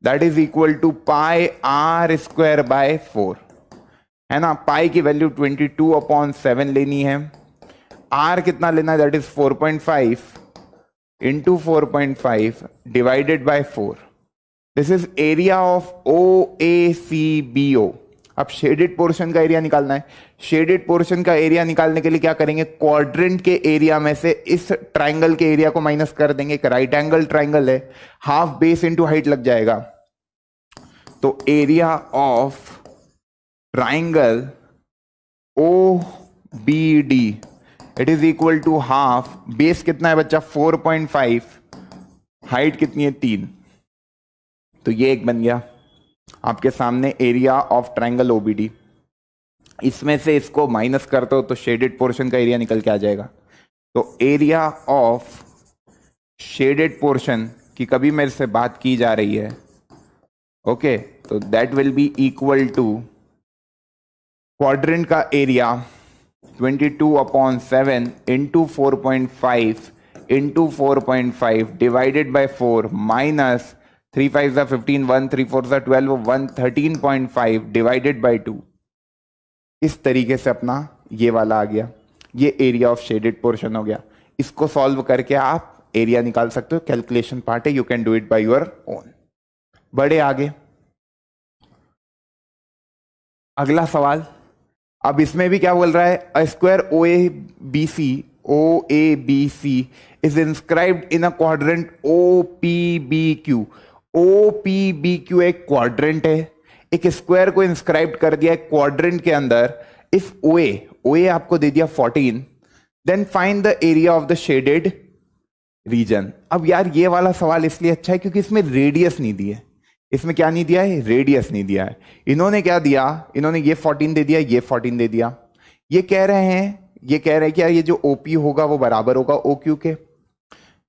that is equal to pi R square by four है ना? पाई की वैल्यू 22 टू अपॉन सेवन लेनी है। आर कितना लेना है? That is 4.5 point five into four point five divided by four this is area of O A C B O अब shaded portion का एरिया निकालना है। शेडेड पोर्शन का एरिया निकालने के लिए क्या करेंगे? क्वाड्रेंट के एरिया में से इस ट्राइंगल के एरिया को माइनस कर देंगे। एक राइट एंगल ट्राइंगल है। हाफ़ बेस इंटू हाइट लग जाएगा। तो area of triangle O B D it is equal to half base कितना है बच्चा? 4.5 हाइट कितनी है? तीन. तो ये एक बन गया। आपके सामने एरिया ऑफ़ ट्राइंगल ओबीडी इसमें से इसको माइनस करते हो तो शेडेड पोर्शन का एरिया निकल के आ जाएगा। तो एरिया ऑफ़ शेडेड पोर्शन की कभी मेरे से बात की जा रही है ओके तो that will be equal to quadrant का area 22 upon seven into four point five into four point five divided by four minus three five ज़ा फिफ्टीन, वन थ्री फोर ज़ा twelve, one thirteen point five divided by two. इस तरीके से अपना ये वाला आ गया। ये एरिया ऑफ़ शेडेड पोर्शन हो गया। इसको सॉल्व करके आप एरिया निकाल सकते हो। कैलकुलेशन पार्ट है। You can do it by your own बड़े आगे। अगला सवाल। अब इसमें भी क्या बोल रहा है? Square O A B C O A B C is inscribed in a quadrant O P B Q O P B Q एक क्वाड्रेंट है। एक स्क्वायर को इंस्क्राइब कर दिया है क्वाड्रेंट के अंदर। इफ़ ओ ए ओ ए आपको दे दिया 14 then find the area of the shaded region अब यार ये वाला सवाल इसलिए अच्छा है क्योंकि इसमें रेडियस नहीं दिए इसमें क्या नहीं दिया है? रेडियस नहीं दिया है। इन्होंने क्या दिया? इन्होंने ये 14 दे दिया, ये 14 दे दिया। ये कह रहे हैं, ये कह रहे हैं कि यार ये जो ओपी होगा वो बराबर होगा ओ क्यू के।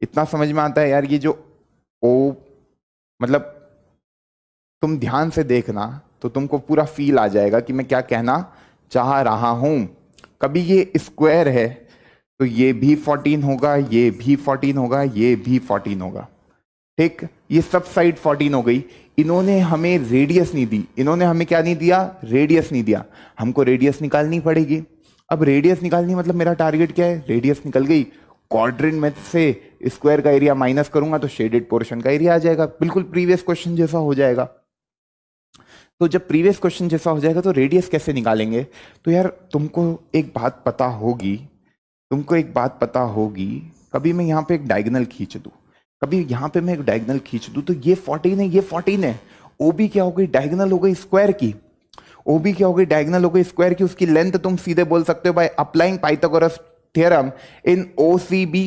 इतना समझ में आता है यार ये जो ओ मतलब तुम ध्यान से देखना तो तुमको पूरा फील आ जाएगा कि मैं क्या कहना चाह रहा हूँ। कभी ये स्क्वायर है तो ये भी 14 होगा, ये भी 14 होगा, ये भी 14 होगा। ठीक? ये सब साइड 14 हो गई। इन्होंने हमें रेडियस नहीं दी। इन्होंने हमें क्या नहीं दिया? रेडियस नहीं दिया। हमको रेडियस निकालनी पड़ेगी। अब रेडियस निकालनी मतलब मेरा टारगेट क्या है? रेडियस निकल गई। क्वाड्रेंट में से स्क्वायर का एरिया माइनस करूँगा तो शेडेड पोर्शन का एरिया आ जाएगा। बिल्कुल प्रीवियस क्वेश्चन जैसा हो जाएगा। तो जब प्रीवियस क्वेश्चन जैसा हो जाएगा तो रेडियस कैसे निकालेंगे? तो यार तुमको एक बात पता होगी, तुमको एक बात पता होगी, कभी मैं यहाँ पे एक डायगनल खींच दू? कभी यहाँ पे मैं एक डायगनल खींच दू? तो ये फोर्टीन है, ये फोर्टीन है। ओ बी क्या हो गई? डायगनल हो गई स्क्वायर की। ओ बी क्या हो गई? डायगनल हो गई स्क्वायर की। उसकी लेंथ तुम सीधे बोल सकते हो by applying Pythagoras theorem in O C B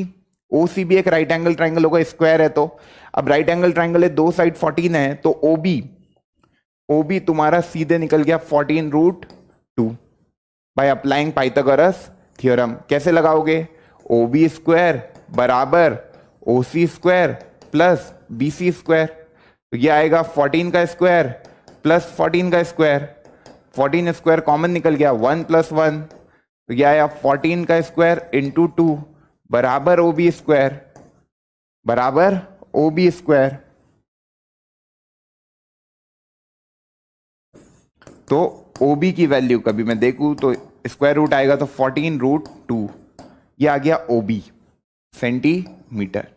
O C B एक राइट एंगल ट्राइंगल होगा स्क्वायर है तो। अब राइट एंगल ट्राइंगल है, दो साइड फोर्टीन है तो ओ बी ओ बी तुम्हारा सीधे निकल गया fourteen root two by applying Pythagoras theorem कैसे लगाओगे? ओ बी स्क्वायर बराबर O C square plus B C square तो ये आएगा फोर्टीन का स्क्वायर प्लस फोर्टीन का स्क्वायर फोर्टीन स्क्वायर कॉमन निकल गया वन प्लस वन तो आया फोर्टीन का स्क्वायर इंटू टू बराबर ओ बी स्क्वायर बराबर ओ बी स्क्वायर तो ओ बी की वैल्यू कभी मैं देखूँ तो स्क्वायर रूट आएगा तो फोर्टीन रूट टू ये आ गया ओ बी सेंटीमीटर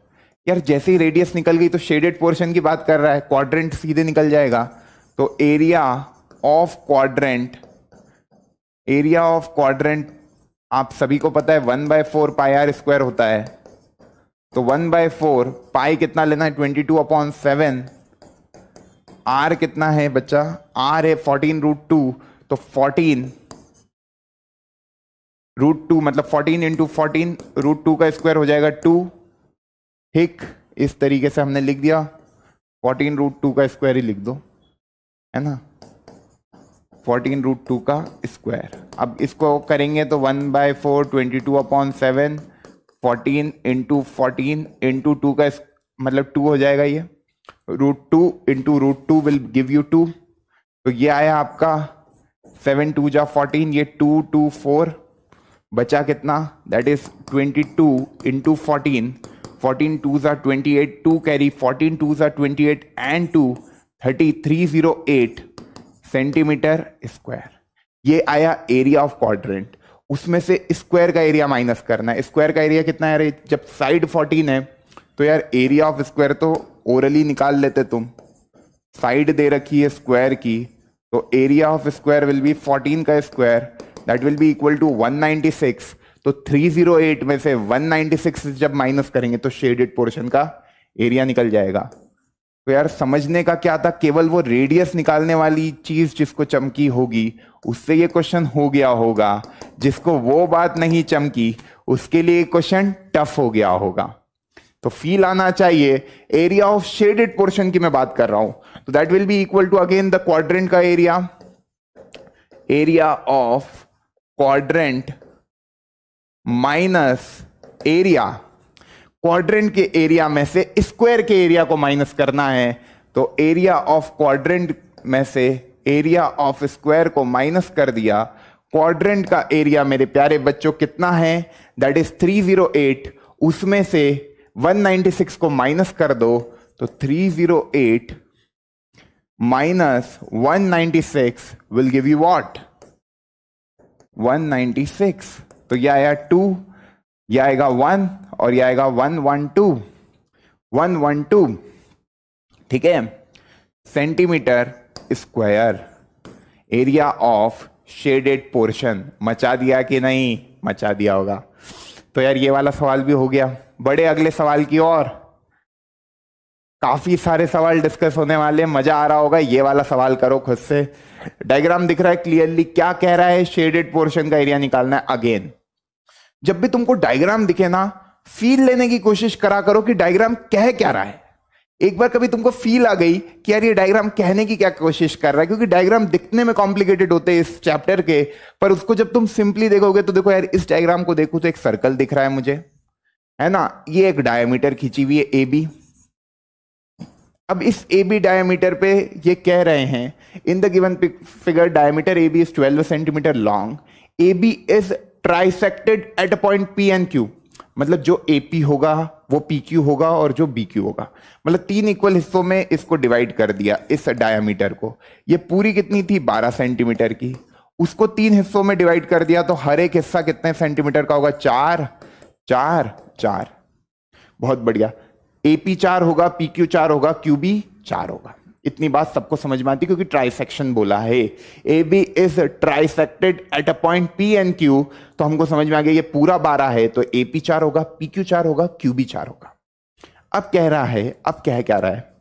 यार जैसे ही रेडियस निकल गई तो शेडेड पोर्शन की बात कर रहा है क्वाड्रेंट सीधे निकल जाएगा. तो area of quadrant area of quadrant आप सभी को पता है one by four pi R square होता है। तो वन बाय फोर पाई कितना लेना है? Twenty two upon seven R कितना है बच्चा? आर है फोर्टीन रूट टू तो फोर्टीन रूट टू मतलब fourteen into fourteen root two का स्क्वायर हो जाएगा टू ठीक, इस तरीके से हमने लिख दिया। फोर्टीन रूट टू का स्क्वायर ही लिख दो। है ना? फोर्टीन रूट टू का स्क्वायर अब इसको करेंगे तो one by four twenty two upon seven fourteen into fourteen into two का मतलब टू हो जाएगा ये. Root two into root two will give you two तो ये आया आपका सेवन टू जा फोर्टीन ये टू टू फोर बचा कितना? That is twenty two into fourteen fourteen two ज़ा twenty eight two carry fourteen two ज़ा twenty eight and two thirty three zero eight centimetre square ये आया एरिया ऑफ़ क्वाड्रेंट उसमें से square का area minus करना स्क्वायर का area कितना है जब साइड फोर्टीन है तो यार एरिया ऑफ़ स्क्वायर तो ओरली निकाल लेते तुम। साइड दे रखी है स्क्वायर की तो area of square will be 14 का square that will be equal to 196 तो 308 में से 196 जब माइनस करेंगे तो शेडेड पोर्शन का एरिया निकल जाएगा। तो यार समझने का क्या था? केवल वो रेडियस निकालने वाली चीज़ जिसको चमकी होगी, उससे ये क्वेश्चन हो गया होगा। जिसको वो बात नहीं चमकी, उसके लिए क्वेश्चन टफ हो गया होगा। तो फील आना चाहिए। एरिया ऑफ़ शेडेड पोर्शन की मैं बात कर रहा हूँ। तो that will be equal to again the quadrant का area area of quadrant minus area quadrant के एरिया में से स्क्वायर के एरिया को माइनस करना है तो एरिया ऑफ़ क्वाड्रेंट में से एरिया ऑफ़ स्क्वायर को माइनस कर दिया। क्वाड्रेंट का एरिया मेरे प्यारे बच्चों कितना है? दैट इज़ 308 उसमें से 196 को माइनस कर दो तो 308 minus 196 will give you what 196 तो यह आया टू यह आएगा वन और यह आएगा one one two one one two ठीक है? Centimetre square area of shaded portion मचा दिया कि नहीं? मचा दिया होगा। तो यार ये वाला सवाल भी हो गया। बड़े अगले सवाल की ओर। काफ़ी सारे सवाल डिस्कस होने वाले मज़ा आ रहा होगा। ये वाला सवाल करो खुद से। डायग्राम दिख रहा है क्लियरली क्या कह रहा है? शेडेड पोर्शन का एरिया निकालना है। अगेन जब भी तुमको डायग्राम दिखे ना फील लेने की कोशिश करा करो कि डायग्राम कह क्या रहा है। एक बार कभी तुमको फील आ गई कि यार ये डायग्राम कहने की क्या कोशिश कर रहा है, क्योंकि डायग्राम दिखने में कॉम्प्लिकेटेड होते हैं इस चैप्टर के, पर उसको जब तुम सिंपली देखोगे तो देखो यार, इस डायग्राम को देखो तो एक सर्कल दिख रहा है मुझे। है ना? ये एक डायमीटर खींची हुई है ए बी अब इस ए बी डायमीटर पे ये कह रहे हैं in the given figure diameter A B is twelve centimetre long A B is trisected at a point P and Q मतलब जो ए पी होगा, वो पी क्यू होगा और जो बी क्यू होगा। मतलब तीन इक्वल हिस्सों में इसको डिवाइड कर दिया, इस डायमीटर को। ये पूरी कितनी थी? 12 सेंटीमीटर की। उसको तीन हिस्सों में डिवाइड कर दिया तो हर एक हिस्सा कितने सेंटीमीटर का होगा? चार। चार? चार। बहुत बढ़िया। एपी चार होगा पी क्यू चार होगा क्यू बी चार होगा। इतनी बात सबको समझ में आती, क्योंकि ट्राइसेक्शन बोला है। A B is trisected at a point P and Q तो हमको समझ में आ गया ये पूरा बारह है तो ए पी चार होगा पी क्यू चार होगा क्यू बी चार होगा। अब कह रहा है, अब कह क्या रहा है?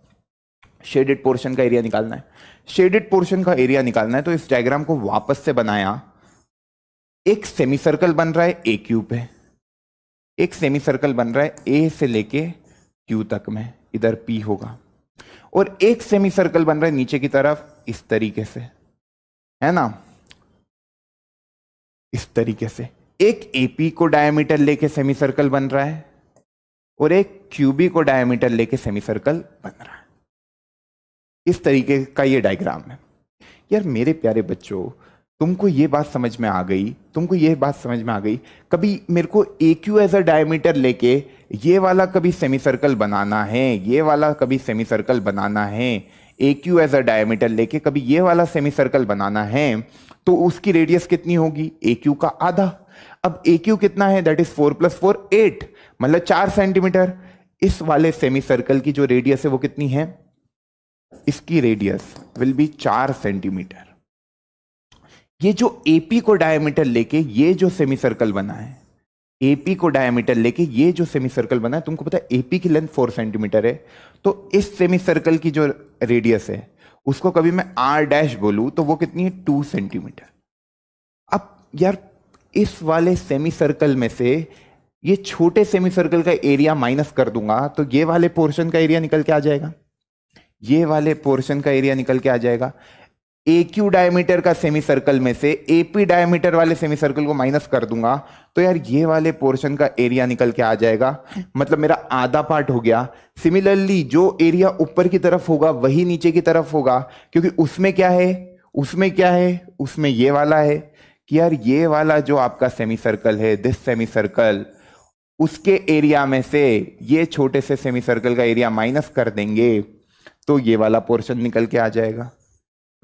शेडेड पोर्शन का एरिया निकालना है। शेडेड पोर्शन का एरिया निकालना है तो इस डायग्राम को वापस से बनाया। एक सेमी सर्कल बन रहा है ए क्यू पे एक सेमी सर्कल बन रहा है ए से लेके क्यू तक में, इधर पी होगा। और एक सेमी सर्कल बन रहा है नीचे की तरफ़, इस तरीके से। है ना? इस तरीके से। एक एपी को डायमीटर लेके सेमी सर्कल बन रहा है और एक क्यूबी को डायमीटर लेके सेमी सर्कल बन रहा है। इस तरीके का ये डायग्राम है। यार, मेरे प्यारे बच्चों, तुमको ये बात समझ में आ गई, तुमको ये बात समझ में आ गई। कभी मेरे को A Q as a diameter लेके ये वाला कभी सेमी सर्कल बनाना है, ये वाला कभी सेमी सर्कल बनाना है A Q as a diameter लेके कभी ये वाला सेमी सर्कल बनाना है तो उसकी रेडियस कितनी होगी? ए क्यू का आधा। अब ए क्यू कितना है? That is four plus four eight मतलब चार सेंटीमीटर इस वाले सेमी सर्कल की जो रेडियस है वो कितनी है? इसकी रेडियस विल बी चार सेंटीमीटर ये जो एपी को डायमीटर लेके ये जो सेमी सर्कल बना है एपी को डायमीटर लेके ये जो सेमी सर्कल बना है, तुमको पता है एपी की लेंथ फोर सेंटीमीटर है। तो इस सेमी सर्कल की जो रेडियस है, उसको कभी मैं आर डैश बोलू तो वो कितनी है? टू सेंटीमीटर अब यार, इस वाले सेमी सर्कल में से ये छोटे सेमी सर्कल का एरिया माइनस कर दूँगा तो ये वाले पोर्शन का एरिया निकल के आ जाएगा। ये वाले पोर्शन का एरिया निकल के आ जाएगा। ए क्यू डायमीटर का सेमी सर्कल में से एपी डायमीटर वाले सेमी सर्कल को माइनस कर दूँगा तो यार ये वाले पोर्शन का एरिया निकल के आ जाएगा। मतलब मेरा आधा पार्ट हो गया। सिमिलरली जो एरिया ऊपर की तरफ़ होगा, वही नीचे की तरफ़ होगा, क्योंकि उसमें क्या है? उसमें क्या है? उसमें ये वाला है कि यार ये वाला जो आपका सेमी सर्कल है दिस सेमी सर्कल उसके एरिया में से ये छोटे से सेमी सर्कल का एरिया माइनस कर देंगे तो ये वाला पोर्शन निकल के आ जाएगा।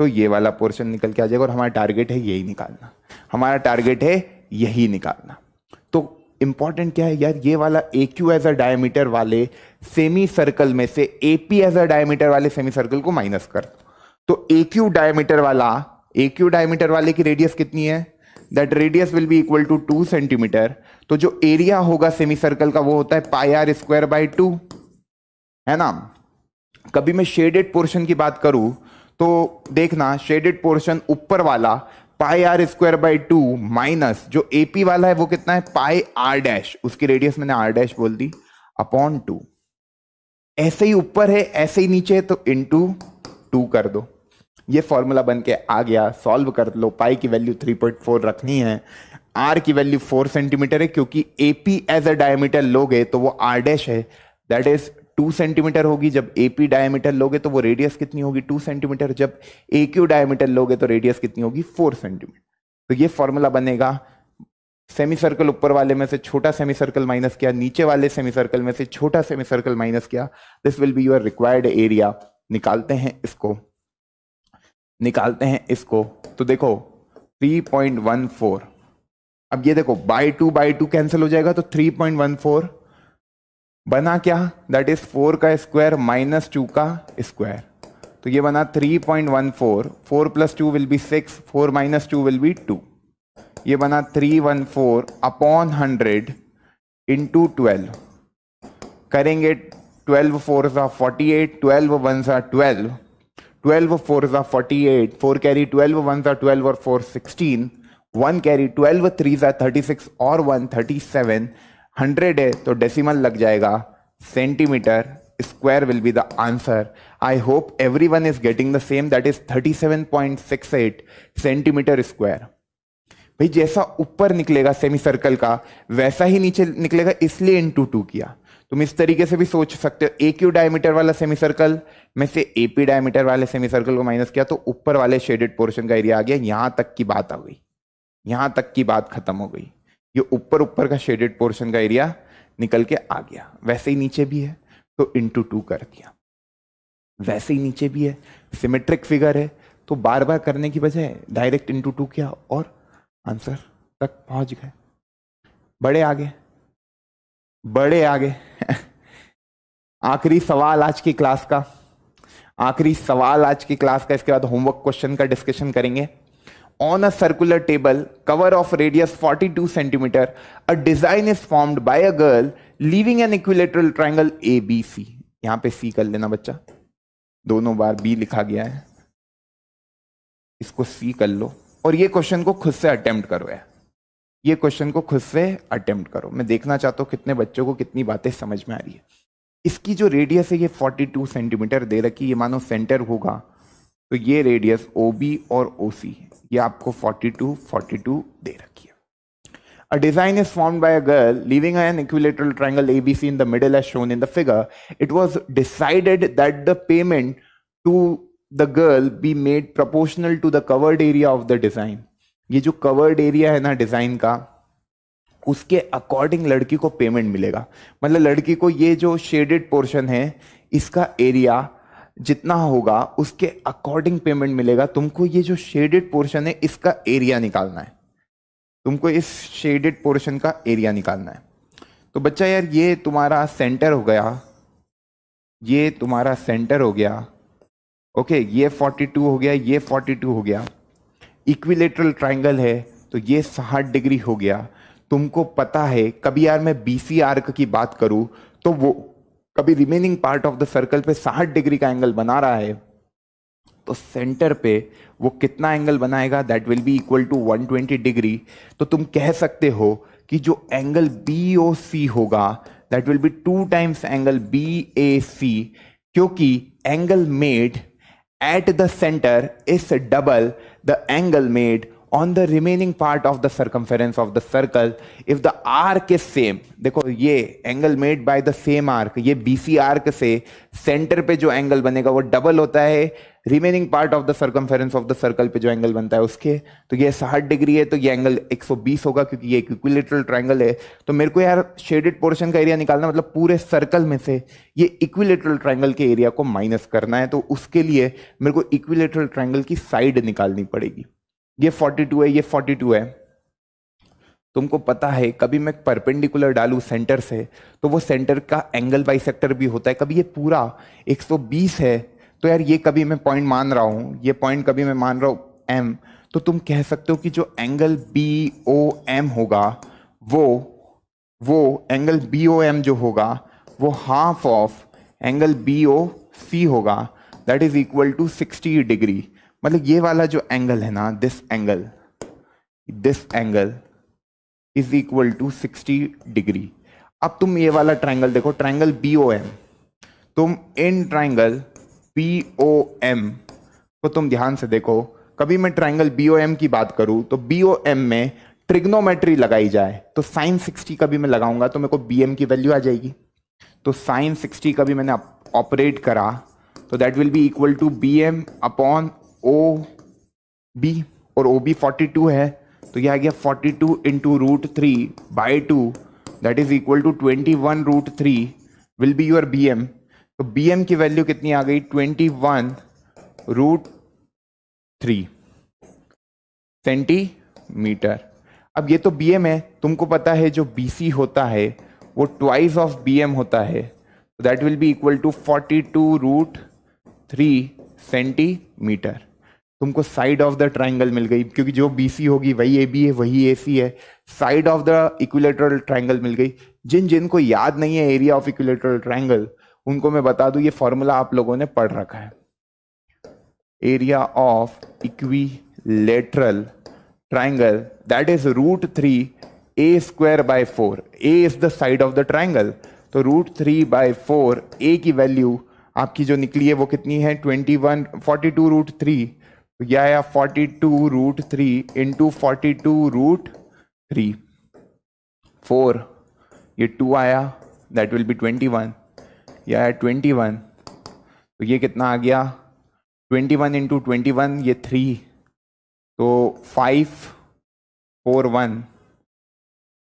तो ये वाला पोर्शन निकल के आ जाएगा और हमारा टारगेट है यही निकालना। हमारा टारगेट है यही निकालना। तो इंपॉर्टेंट क्या है यार? ये वाला A Q as a diameter वाले सेमी सर्कल में से A P as a diameter वाले सेमी सर्कल को माइनस कर तो ए क्यू डायमीटर वाला ए क्यू डायमीटर वाले की रेडियस कितनी है? That radius will be equal to two centimetre तो जो एरिया होगा सेमी सर्कल का वो होता है pi R square by two है ना? कभी मैं शेडेड पोर्शन की बात करूँ तो देखना शेडेड पोर्शन ऊपर वाला pi R square by two minus जो एपी वाला है, वो कितना है? पाई आर डैश उसकी रेडियस मैंने आर डैश बोल दी अपॉन टू ऐसे ही ऊपर है, ऐसे ही नीचे है तो इनटू टू टू कर दो. ये फॉर्मूला बन के आ गया. सॉल्व कर लो. पाई की वैल्यू 3.4 रखनी है. आर की वैल्यू 4 सेंटीमीटर है, क्योंकि एपी एज अ डायमीटर लोगे तो वो आर डैश है. दैट इज़ टू सेंटीमीटर होगी, जब एपी डायमीटर लोगे तो वो रेडियस कितनी होगी? Two centimetre. जब ए क्यू डायमीटर लोगे तो रेडियस कितनी होगी? Four centimetre. तो ये फॉर्मूला बनेगा। सेमी सर्कल ऊपर वाले में से छोटा सेमी सर्कल माइनस किया, नीचे वाले सेमी सर्कल में से छोटा सेमी सर्कल माइनस किया। This will be your required area निकालते हैं इसको। निकालते हैं इसको। तो देखो 3.14 अब ये देखो by two by two cancel हो जाएगा तो 3.14 बना क्या? दैट इज़ फोर का स्क्वायर माइनस टू का स्क्वायर तो ये बना 3.14 four four plus two will be six four minus two will be two ये बना 314 अपॉन हंड्रेड इंटू ट्वेल्व करेंगे ट्वेल्व फोर सा फोर्टी एट ट्वेल्व वन सा ट्वेल्व ट्वेल्व फोर सा forty eight four carry twelve one सा twelve और four sixteen one carry twelve three सा thirty six और वन थर्टी सेवन हंड्रेड है तो डेसिमल लग जाएगा। Centimetre square will be the answer I hope everyone is getting the same that is thirty seven point six eight centimetre square भाई, जैसा ऊपर निकलेगा सेमी सर्कल का, वैसा ही नीचे निकलेगा, इसलिए इन टू टू किया। तुम इस तरीके से भी सोच सकते हो ए क्यू डायमीटर वाला सेमी सर्कल में से एपी डायमीटर वाले सेमी सर्कल को माइनस किया तो ऊपर वाले शेडेड पोर्शन का एरिया आ गया, यहाँ तक की बात आ गई। यहाँ तक की बात खत्म हो गई। ये ऊपर ऊपर का शेडेड पोर्शन का एरिया निकल के आ गया। वैसे ही नीचे भी है तो इंटू टू कर दिया। वैसे ही नीचे भी है सिमेट्रिक फिगर है तो बार बार करने की बजाय डायरेक्ट इंटू टू किया और आंसर तक पहुँच गए। बड़े आगे बड़े आगे। आखिरी सवाल आज की क्लास का, आखिरी सवाल आज की क्लास का, इसके बाद होमवर्क क्वेश्चन का डिस्कशन करेंगे। On a circular table, cover of radius 42 centimeter, a design is formed by a girl leaving an equilateral triangle ABC. यहाँ पे C कर लेना बच्चा। दोनों बार B लिखा गया है। इसको C कर लो। और ये क्वेश्चन को खुद से अटेम्प्ट करो यार। ये क्वेश्चन को खुद से अटेम्प्ट करो। मैं देखना चाहता हूँ कितने बच्चों को कितनी बातें समझ में आ रही है। इसकी जो रेडियस है ये 42 सेंटीमीटर दे रखी ये मानो सेंटर होगा। तो ये रेडियस ओ बी और ओ सी ये आपको 42, 42 दे रखी है। A design is form by a girl living an equilateral triangle A B C in the middle edge shown in the figure it was decided that the payment to the girl be made proportional to the covered area of the design ये जो covered area है ना design का उसके according लड़की को payment मिलेगा। मतलब लड़की को ये जो शेडेड पोर्शन है इसका एरिया जितना होगा, उसके अकॉर्डिंग पेमेंट मिलेगा। तुमको ये जो शेडेड पोर्शन है, इसका एरिया निकालना है। तुमको इस शेडेड पोर्शन का एरिया निकालना है। तो बच्चा यार, ये तुम्हारा सेंटर हो गया। ये तुम्हारा सेंटर हो गया। ओके ये 42 हो गया, ये 42 हो गया। इक्विलेटरल ट्राइंगल है तो ये 60 डिग्री हो गया। तुमको पता है, कभी यार मैं बी सी आर्क की बात करूँ तो वो कभी remaining part of the circle पे 60 डिग्री का एंगल बना रहा है तो सेंटर पे वो कितना एंगल बनाएगा? That will be equal to 120 degree तो तुम कह सकते हो कि जो एंगल बी ओ सी होगा that will be two times angle B A C क्योंकि angle made at the centre is double the angle made on the remaining part of the circumference of the circle, if the arc is same, देखो ये angle made by the same arc ये BC arc से centre पे जो angle बनेगा वो double होता है remaining part of the circumference of the circle पे जो एंगल बनता है उसके तो ये 60 डिग्री है तो ये एंगल 120 होगा क्योंकि ये इक्विलेटरल ट्रायंगल है तो मेरे को यार शेडेड पोर्शन का एरिया निकालना मतलब पूरे सर्कल में से ये इक्विलेटरल ट्रायंगल के एरिया को माइनस करना है तो उसके लिए मेरे को इक्विलेटरल ट्रायंगल की साइड निकालनी पड़ेगी। ये 42 है, ये 42 है। तुमको पता है, कभी मैं परपेंडिकुलर डालू सेंटर से तो वो सेंटर का एंगल बाई सेक्टर भी होता है। कभी ये पूरा 120 है तो यार ये कभी मैं पॉइंट मान रहा हूँ, ये पॉइंट कभी मैं मान रहा हूँ एम तो तुम कह सकते हो कि जो एंगल बी ओ एम होगा, वो वो एंगल बी ओ एम जो होगा, वो half of angle B O C होगा। That is equal to 60 degree मतलब ये वाला जो एंगल है ना this angle this angle is equal to 60 degree अब तुम ये वाला ट्राइंगल देखो ट्राइंगल बी ओ एम तुम in triangle P O M को तुम ध्यान से देखो, कभी मैं ट्राइंगल बी ओ एम की बात करूँ तो बी ओ एम में ट्रिग्नोमेट्री लगाई जाए तो साइन 60 का भी मैं लगाऊँगा तो मेरे को बी एम की वैल्यू आ जाएगी. तो साइन 60 का भी मैंने ऑपरेट करा तो that will be equal to B M upon O B और ओ बी फोर्टी टू है तो यह आ गया forty two into root three by two that is equal to twenty one root three will be your B M तो B M की value कितनी आ गई? Twenty one root three centimetre अब ये तो बी एम है, तुमको पता है जो बी सी होता है, वो ट्वाइस ऑफ़ बी एम होता है that will be equal to forty two root three centimetre तुमको साइड ऑफ़ द ट्राइंगल मिल गई, क्योंकि जो बीसी होगी, वही ए बी है, वही ए सी है side of the equilateral triangle मिल गई। जिन जिनको याद नहीं है एरिया ऑफ़ इक्विलेटरल ट्राइंगल उनको मैं बता दूँ, ये फॉर्मूला आप लोगों ने पढ़ रखा है। Area of equilateral triangle that is root three A square by four A is the side of the triangle तो root three by four A की वैल्यू आपकी जो निकली है वो कितनी है? Twenty one forty two root three तो क्या आया forty two root three into forty two root three four ये टू आया that will be twenty one ये आया ट्वेंटी वन तो ये कितना आ गया? Twenty one into twenty one ये थ्री तो five four one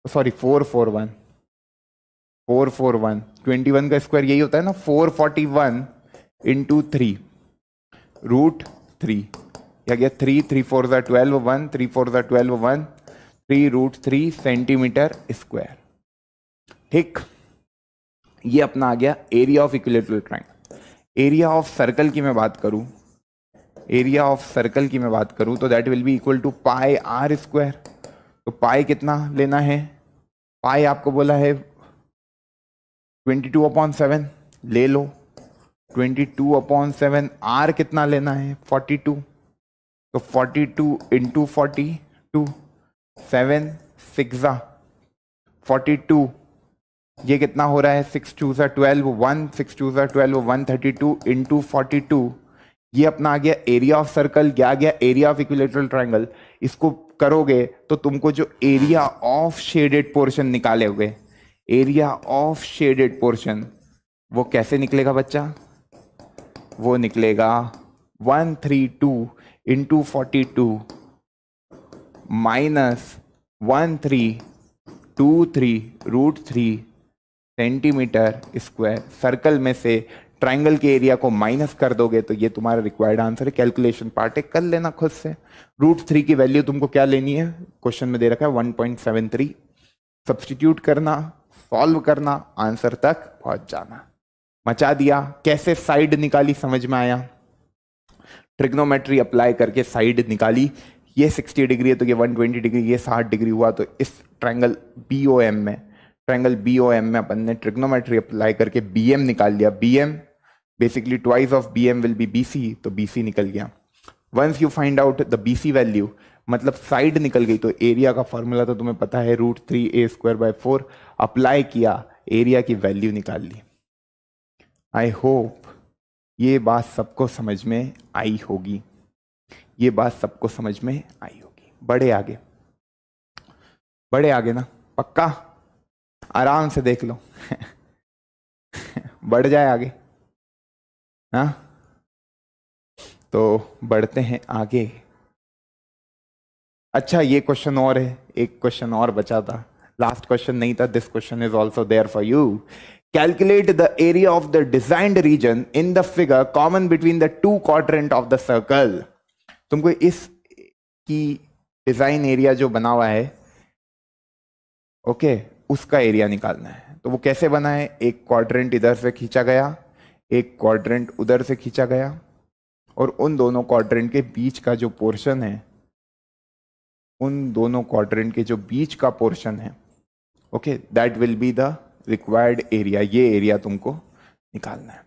sorry four four one four four one twenty one का स्क्वायर यही होता है ना? Four forty one into three root three क्या गया थ्री थ्री फोर ज़ा ट्वेल्व वन थ्री फोर ज़ा twelve one three root three centimetre square ठीक। ये अपना आ गया area of equilateral triangle area of circle की मैं बात करूँ एरिया ऑफ़ सर्कल की मैं बात करूँ तो that will be equal to pi R square तो पाई कितना लेना है? पाई आपको बोला है ट्वेंटी टू अपॉन सेवन ले लो। Twenty two upon seven R कितना लेना है? फोर्टी टू तो forty two into forty two seven सिक्सा forty two ये कितना हो रहा है? सिक्स टू सा ट्वेल्व वन सिक्स टू सा twelve one thirty two into forty two ये अपना आ गया एरिया ऑफ़ सर्कल क्या आ गया एरिया ऑफ़ इक्विलेटरल ट्राइंगल इसको करोगे तो तुमको जो एरिया ऑफ़ शेडेड पोर्शन निकाले हुए एरिया ऑफ़ शेडेड पोर्शन वो कैसे निकलेगा बच्चा? वो निकलेगा one three two into forty two minus one three two three root three centimetre square circle में से ट्राइंगल के एरिया को माइनस कर दोगे तो ये तुम्हारा रिक्वायर्ड आंसर है। कैलकुलेशन पार्ट है, कर लेना खुद से। रूट थ्री की वैल्यू तुमको क्या लेनी है? क्वेश्चन में दे रखा है one point seven three substitute करना सॉल्व करना आंसर तक पहुँच जाना। मचा दिया, कैसे साइड निकाली समझ में आया? ट्रिग्नोमेट्री अप्लाई करके साइड निकाली। ये 60 डिग्री है तो ये 120 डिग्री, ये 60 डिग्री हुआ तो इस ट्रायंगल बी ओ एम में, ट्रायंगल बी ओ एम में अपन ने ट्रिग्नोमेट्री अप्लाई करके बी एम निकाल लिया। B M basically twice of B M will be B C तो बी सी निकल गया। Once you find out the B C value मतलब साइड निकल गई तो एरिया का फॉर्मूला तो तुम्हें पता है root three A square by four apply किया एरिया की वैल्यू निकाल ली। आई होप ये बात सबको समझ में आई होगी। ये बात सबको समझ में आई होगी। बड़े आगे। बड़े आगे ना। पक्का? आराम से देख लो। बढ़ जाए आगे। हाँ? तो बढ़ते हैं आगे। अच्छा ये क्वेश्चन और है। एक क्वेश्चन और बचा था। लास्ट क्वेश्चन नहीं था। This question is also there for you calculate the area of the designed region in the figure common between the two quadrant of the circle तुमको इस की डिज़ाइन एरिया जो बना हुआ है ओके okay, उसका एरिया निकालना है। तो वो कैसे बना है? एक क्वाड्रेंट इधर से खींचा गया एक क्वाड्रेंट उधर से खींचा गया और उन दोनों क्वाड्रेंट के बीच का जो पोर्शन है उन दोनों क्वाड्रेंट के जो बीच का पोर्शन है okay that will be the required area ये एरिया तुमको निकालना है।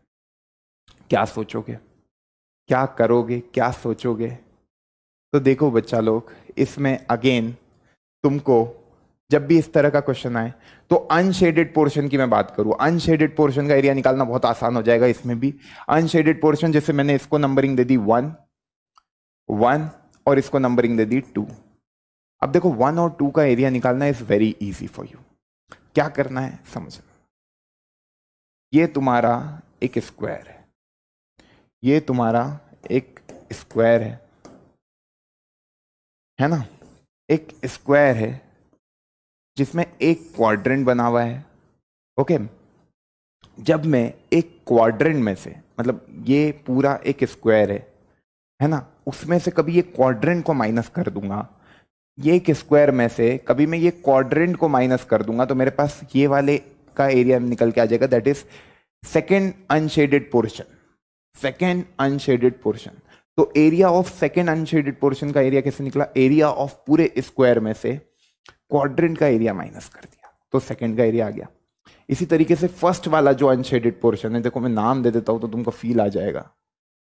क्या सोचोगे? क्या करोगे? क्या सोचोगे? तो देखो बच्चा लोग, इसमें अगेन तुमको जब भी इस तरह का क्वेश्चन आए तो अनशेडेड पोर्शन की मैं बात करूँ। अनशेडेड पोर्शन का एरिया निकालना बहुत आसान हो जाएगा इसमें भी। अनशेडेड पोर्शन जैसे मैंने इसको नंबरिंग दे दी वन वन और इसको नंबरिंग दे दी टू अब देखो वन और टू का एरिया निकालना is very easy for you क्या करना है? समझना। ये तुम्हारा एक स्क्वायर है। ये तुम्हारा एक स्क्वायर है। है ना? एक स्क्वायर है, जिसमें एक क्वाड्रेंट बना हुआ है। ओके? जब मैं एक क्वाड्रेंट में से मतलब ये पूरा एक स्क्वायर है है ना? उसमें से कभी ये क्वाड्रेंट को माइनस कर दूँगा ये एक स्क्वायर में से, कभी मैं ये क्वाड्रेंट को माइनस कर दूँगा तो मेरे पास ये वाले का एरिया निकल के आ जाएगा that is second unshaded portion second unshaded portion तो area of second unshaded portion का एरिया कैसे निकला? एरिया ऑफ़ पूरे स्क्वायर में से क्वाड्रेंट का एरिया माइनस कर दिया तो सेकेंड का एरिया आ गया. इसी तरीके से फ़र्स्ट वाला जो अनशेडेड पोर्शन है, देखो मैं नाम दे देता हूँ तो तुमको फील आ जाएगा.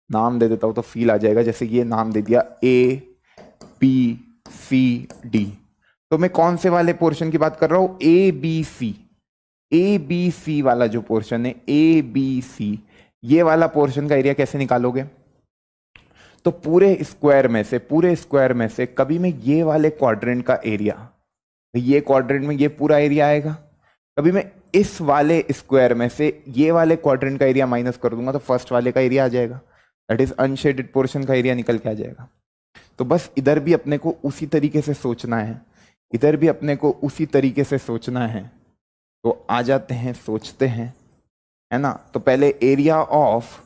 नाम दे देता हूँ तो फील आ जाएगा, जैसे ये नाम दे दिया ए पी सी डी तो मैं कौन से वाले पोर्शन की बात कर रहा हूँ? ए बी सी ए बी सी वाला जो पोर्शन है ए बी सी ये वाला पोर्शन का एरिया कैसे निकालोगे? तो पूरे स्क्वायर में से, पूरे स्क्वायर में से कभी मैं ये वाले क्वाड्रेंट का एरिया ये क्वाड्रेंट में ये पूरा एरिया आएगा? कभी मैं इस वाले स्क्वायर में से ये वाले क्वाड्रेंट का एरिया माइनस कर दूँगा तो फ़र्स्ट वाले का एरिया आ जाएगा। दैट इज़ अनशेडेड पोर्शन का एरिया निकल के आ जाएगा। तो बस इधर भी अपने को उसी तरीके से सोचना है। इधर भी अपने को उसी तरीके से सोचना है। तो आ जाते हैं, सोचते हैं, है ना? तो पहले एरिया ऑफ़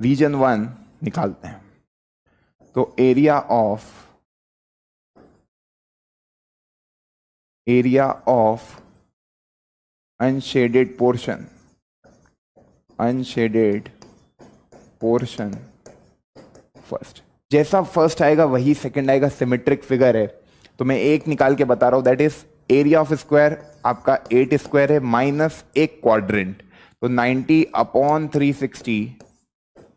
रीजन वन निकालते हैं। तो area of area of unshaded portion unshaded portion first जैसा फ़र्स्ट आएगा, वही सेकंड आएगा सिमेट्रिक फिगर है। तो मैं एक निकाल के बता रहा हूँ that is area of square आपका एट स्क्वायर है माइनस एक क्वाड्रेंट तो 90 अपॉन 360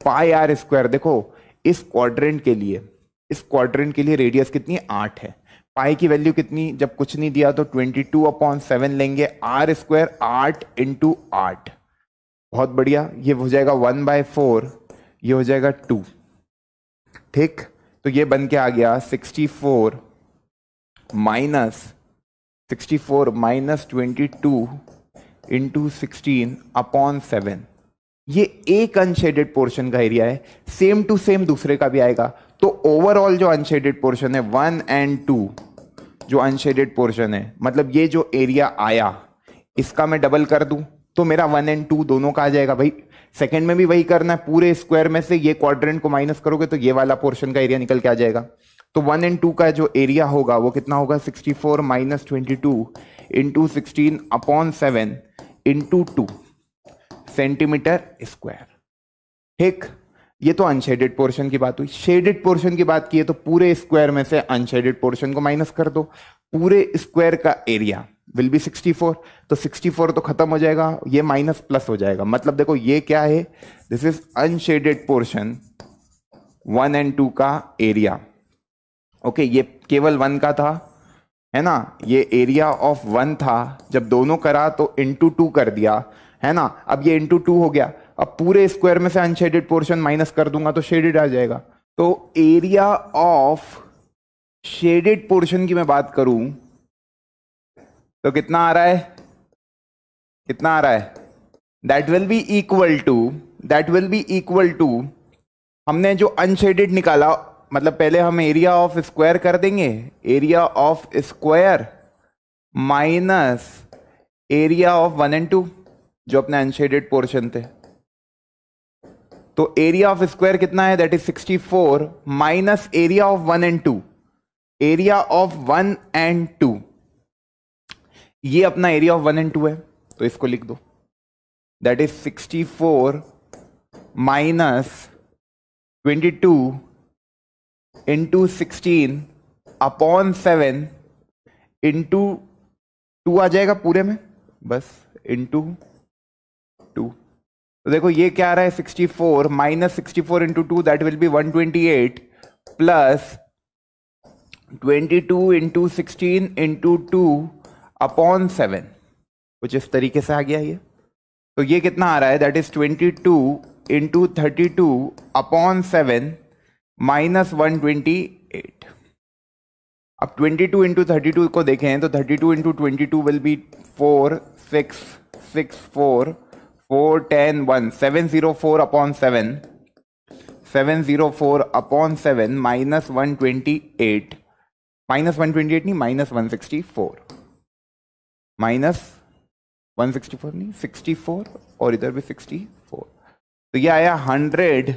पाई आर स्क्वायर देखो, इस क्वाड्रेंट के लिए, इस क्वाड्रेंट के लिए रेडियस कितनी? आठ है। पाई की वैल्यू कितनी? जब कुछ नहीं दिया तो 22 टू अपॉन सेवन लेंगे आर स्क्वायर आठ इंटू आठ। बहुत बढ़िया, ये हो जाएगा वन बाय फोर ये हो जाएगा टू ठीक? तो ये बन के आ गया 64 four minus sixty four minus twenty two into sixteen upon seven ये एक अनशेडेड पोर्शन का एरिया है. सेम टू सेम दूसरे का भी आएगा. तो ओवरऑल जो अनशेडेड पोर्शन है वन एंड टू जो अनशेडेड पोर्शन है मतलब ये जो एरिया आया, इसका मैं डबल कर दूँ तो मेरा वन एंड टू दोनों का आ जाएगा भाई. सेकंड में भी वही करना है, पूरे स्क्वायर में से ये क्वाड्रेंट को माइनस करोगे तो ये वाला पोर्शन का एरिया निकल के आ जाएगा। तो वन एंड टू का जो एरिया होगा, वो कितना होगा? Sixty four minus twenty two into sixteen upon seven into two centimetre square ठीक? ये तो अनशेडेड पोर्शन की बात हुई। शेडेड पोर्शन की बात की है तो पूरे स्क्वायर में से अनशेडेड पोर्शन को माइनस कर दो। पूरे स्क्वायर का एरिया विल बी 64 तो 64 तो खत्म हो जाएगा, ये माइनस प्लस हो जाएगा। मतलब देखो, ये क्या है? This is unshaded portion one and two का एरिया ओके ये केवल वन का था, है ना? ये एरिया ऑफ़ वन था। जब दोनों करा तो इंटू टू कर दिया, है ना? अब ये इंटू टू हो गया। अब पूरे स्क्वायर में से अनशेडेड पोर्शन माइनस कर दूँगा तो शेडेड आ जाएगा। तो एरिया ऑफ़ शेडेड पोर्शन की मैं बात करूँ तो कितना आ रहा है? कितना आ रहा है? That will be equal to that will be equal to हमने जो अनशेडेड निकाला मतलब पहले हम एरिया ऑफ़ स्क्वायर कर देंगे। Area of square minus area of one and two जो अपने अनशेडेड पोर्शन थे। तो एरिया ऑफ़ स्क्वायर कितना है? That is 64 minus area of one and two area of one and two ये अपना area of one and two है तो इसको लिख दो। That is 64 minus 22 into sixteen upon seven into two आ जाएगा पूरे में? बस इंटू टू तो देखो, ये क्या आ रहा है? 64 four minus sixty four into two that will be one twenty eight plus twenty two into sixteen into two upon seven कुछ इस तरीके से आ गया ये तो ये कितना आ रहा है that is twenty two into thirty two upon seven minus one twenty eight अब twenty two into thirty two को देखें तो thirty two into twenty two will be four six six four four ten one seven zero four upon seven seven zero four upon seven minus one twenty eight minus one twenty eight नहीं minus one sixty four minus one sixty four नहीं, sixty four और इधर भी sixty four. तो ये आया hundred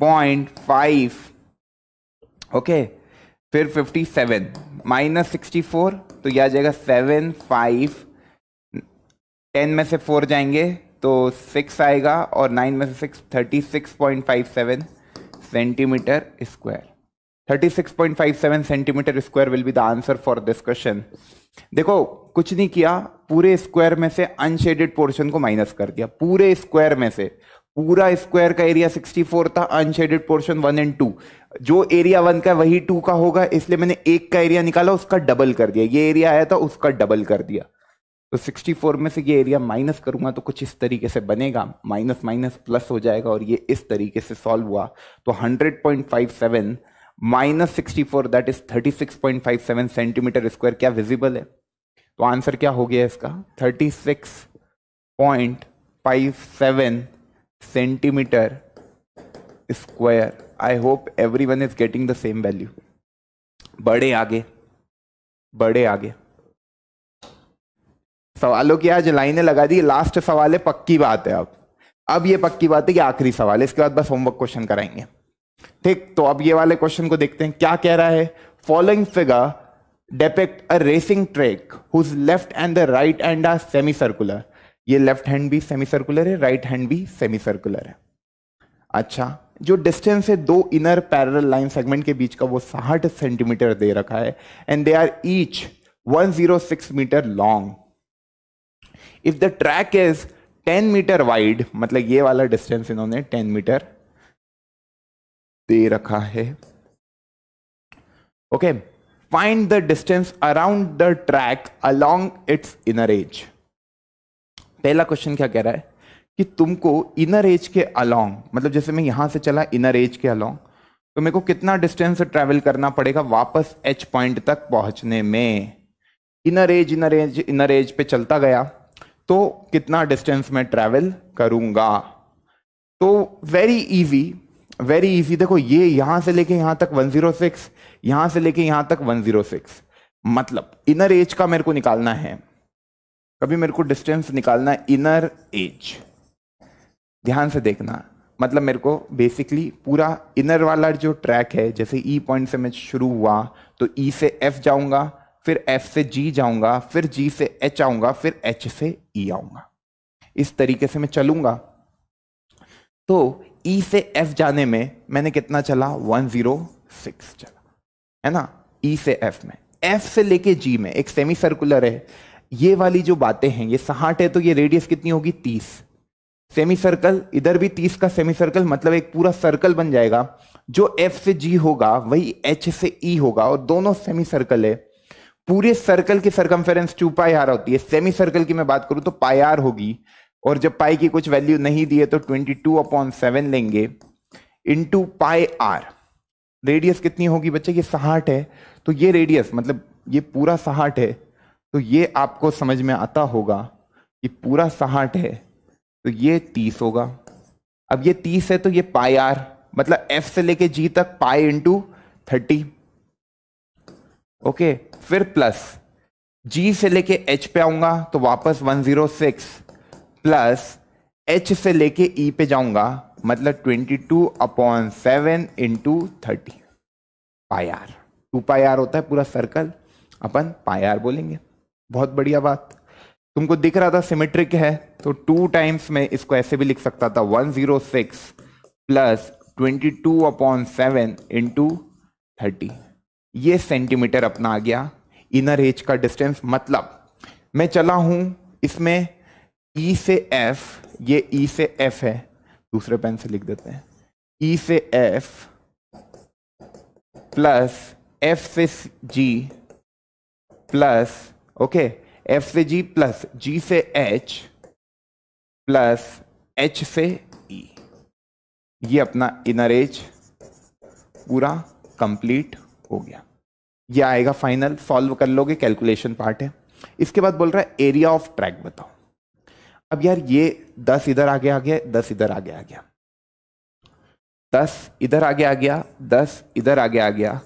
point five. Okay, फिर fifty seven, minus sixty four तो यह आ जाएगा सेवन फाइव। टेन में से फोर जाएँगे तो सिक्स आएगा और नाइन में से six, thirty six point five seven centimetre square. Thirty six point five seven centimetre square will be the answer for this question. देखो, कुछ नहीं किया, पूरे स्क्वायर में से अनशेडेड पोर्शन को माइनस कर दिया। पूरे स्क्वायर में से। पूरा स्क्वायर का एरिया 64 था unshaded portion one and two जो एरिया वन का वही टू का होगा, इसलिए मैंने एक का एरिया निकाला, उसका डबल कर दिया। ये एरिया आया था, उसका डबल कर दिया। तो 64 में से ये एरिया माइनस करूँगा तो कुछ इस तरीके से बनेगा। माइनस माइनस प्लस हो जाएगा, और ये इस तरीके से सॉल्व हुआ। तो 100.57 minus sixty four that is 36.57 centimetre square क्या विजिबल है? तो आंसर क्या हो गया इसका? 36.57 centimetre square I hope everyone is getting the same value बड़े आगे। बड़े आगे। सवालों की आज लाइनें लगा दी। लास्ट सवाल है, पक्की बात है अब। अब ये पक्की बात है कि आखिरी सवाल है। इसके बाद बस होमवर्क क्वेश्चन कराएँगे। ठीक तो अब ये वाले क्वेश्चन को देखते हैं, क्या कह रहा है? Following figure depict a racing track whose left end the right end are semi circular ये लेफ़्ट हैंड भी सेमी सर्कुलर है राइट हैंड भी सेमी सर्कुलर है। अच्छा जो डिस्टेंस है, दो इनर पैरेलल लाइन सेगमेंट के बीच का, वो साठ सेंटीमीटर दे रखा है and they are each 106 metre long if the track is 10 metre wide मतलब ये वाला डिस्टेंस इन्होंने 10 मीटर दे रखा है। Okay find the distance around the track along its inner edge पहला क्वेश्चन क्या कह रहा है? कि तुमको इनर एज के अलोंग मतलब जैसे मैं यहाँ से चला इनर एज के अलोंग तो मेरे को कितना डिस्टेंस ट्रेवल करना पड़ेगा वापस एच पॉइंट तक पहुँचने में? Inner edge inner edge inner edge पे चलता गया तो कितना डिस्टेंस मैं ट्रेवल करूँगा? तो वेरी इजी वेरी इजी देखो, ये यहाँ से लेके यहाँ तक 106 यहाँ से लेके यहाँ तक 106 मतलब इनर एज का मेरे को निकालना है। कभी मेरे को डिस्टेंस निकालना इनर एज ध्यान से देखना। मतलब मेरे को बेसिकली पूरा इनर वाला जो ट्रैक है, जैसे ई e पॉइंट से मैं शुरू हुआ तो ई e से एफ़ जाऊँगा, फिर एफ़ से जी जाऊँगा, फिर जी से एच आऊँगा, फिर एच से ई e आऊँगा। इस तरीके से मैं चलूँगा। तो ई e से एफ़ जाने में मैंने कितना चला? 106 चला। है ना? ई e से एफ़ में। एफ़ से लेके जी में, एक सेमी सर्कुलर है। ये वाली जो बातें हैं, ये साठ है तो ये रेडियस कितनी होगी? तीस। सेमी सर्कल इधर भी तीस का सेमी सर्कल मतलब एक पूरा सर्कल बन जाएगा। जो एफ़ से जी होगा, वही एच से ई e होगा और दोनों सेमी सर्कल है। पूरे सर्कल की सरकमफेरेंस टू पाई आर होती है। सेमी सर्कल की मैं बात करूँ तो पाई आर होगी। और जब पाई की कुछ वैल्यू नहीं दी है तो ट्वेंटी टू अपॉन सेवन लेंगे इंटू पाई आर रेडियस कितनी होगी बच्चे? ये साठ है। तो ये रेडियस मतलब ये पूरा साठ है। तो ये आपको समझ में आता होगा कि पूरा साठ है। तो ये तीस होगा। अब ये तीस है तो ये पाई आर मतलब एफ़ से लेके जी तक पाई इंटू थर्टी ओके फिर प्लस जी से लेके एच पे आऊँगा तो वापस 106 प्लस एच से लेके ई e पे जाऊँगा मतलब 22 two upon seven into thirty. Pi r. Two pi r होता है पूरा सर्कल। अपन पाई आर बोलेंगे। बहुत बढ़िया बात। तुमको दिख रहा था सिमेट्रिक है तो टू टाइम्स में इसको ऐसे भी लिख सकता था 106 plus 22 two upon seven into thirty. ये सेंटीमीटर अपना आ गया। इनर एज का डिस्टेंस मतलब मैं चला हूँ इसमें ई e से एफ़ ये ई e से एफ़ है, दूसरे पेन से लिख देते हैं। ई e से एफ़ प्लस एफ़ से जी प्लस ओके एफ़ से जी प्लस जी से एच प्लस एच से ई ये अपना इनर एज पूरा कंप्लीट हो गया। ये आएगा फाइनल सॉल्व कर लोगे कैलकुलेशन पार्ट है। इसके बाद बोल रहा है एरिया ऑफ़ ट्रैक बताओ। अब यार ये दस इधर आगे आ गया, दस इधर आगे आ गया। दस इधर आगे आ गया, दस इधर आगे आ गया।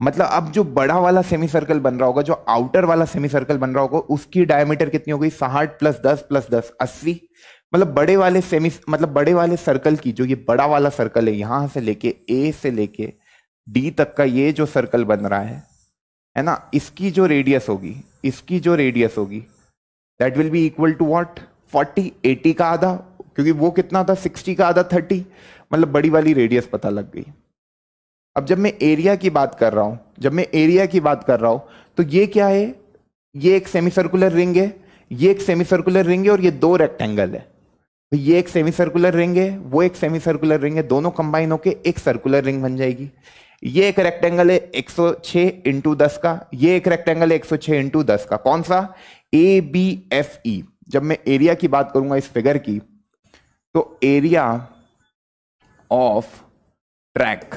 मतलब अब जो बड़ा वाला सेमी सर्कल बन रहा होगा, जो आउटर वाला सेमी सर्कल बन रहा होगा, उसकी डायमीटर कितनी हो गई? साठ प्लस दस प्लस दस, अस्सी। मतलब बड़े वाले सेमी मतलब बड़े वाले सर्कल की, जो ये बड़ा वाला सर्कल है, यहाँ से लेके ए से लेके डी तक का ये जो सर्कल बन रहा है है ना? इसकी जो रेडियस होगी, इसकी जो रेडियस होगी that will be equal to what 40 80 का आधा, क्योंकि वो कितना था? 60 का आधा 30 मतलब बड़ी वाली रेडियस पता लग गई। अब जब मैं एरिया की बात कर रहा हूँ, जब मैं एरिया की बात कर रहा हूँ तो ये क्या है? ये एक सेमी सर्कुलर रिंग है, ये एक सेमी सर्कुलर रिंग है और ये दो रेक्टेंगल है। तो ये एक सेमी सर्कुलर रिंग है, वो एक सेमी सर्कुलर रिंग है, दोनों कंबाइन होके एक सर्कुलर रिंग बन जाएगी। ये एक रेक्टेंगल है 106 इंटू दस का, ये एक रेक्टेंगल है 106 इंटू दस का। कौन सा? ए बी एफ़ ई जब मैं एरिया की बात करूँगा इस फिगर की तो area of track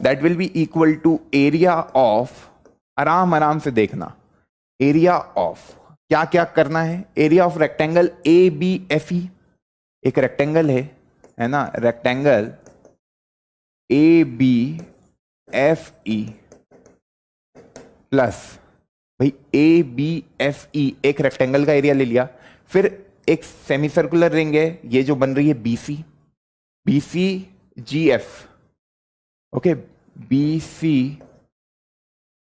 that will be equal to area of आराम आराम से देखना एरिया ऑफ़ क्या क्या करना है? Area of rectangle A B F E एक रेक्टेंगल है है ना? Rectangle A B F E plus भाई ए बी एफ़ ई एक रेक्टेंगल का एरिया ले लिया। फिर एक सेमी सर्कुलर रिंग है, ये जो बन रही है BC BC G F okay B C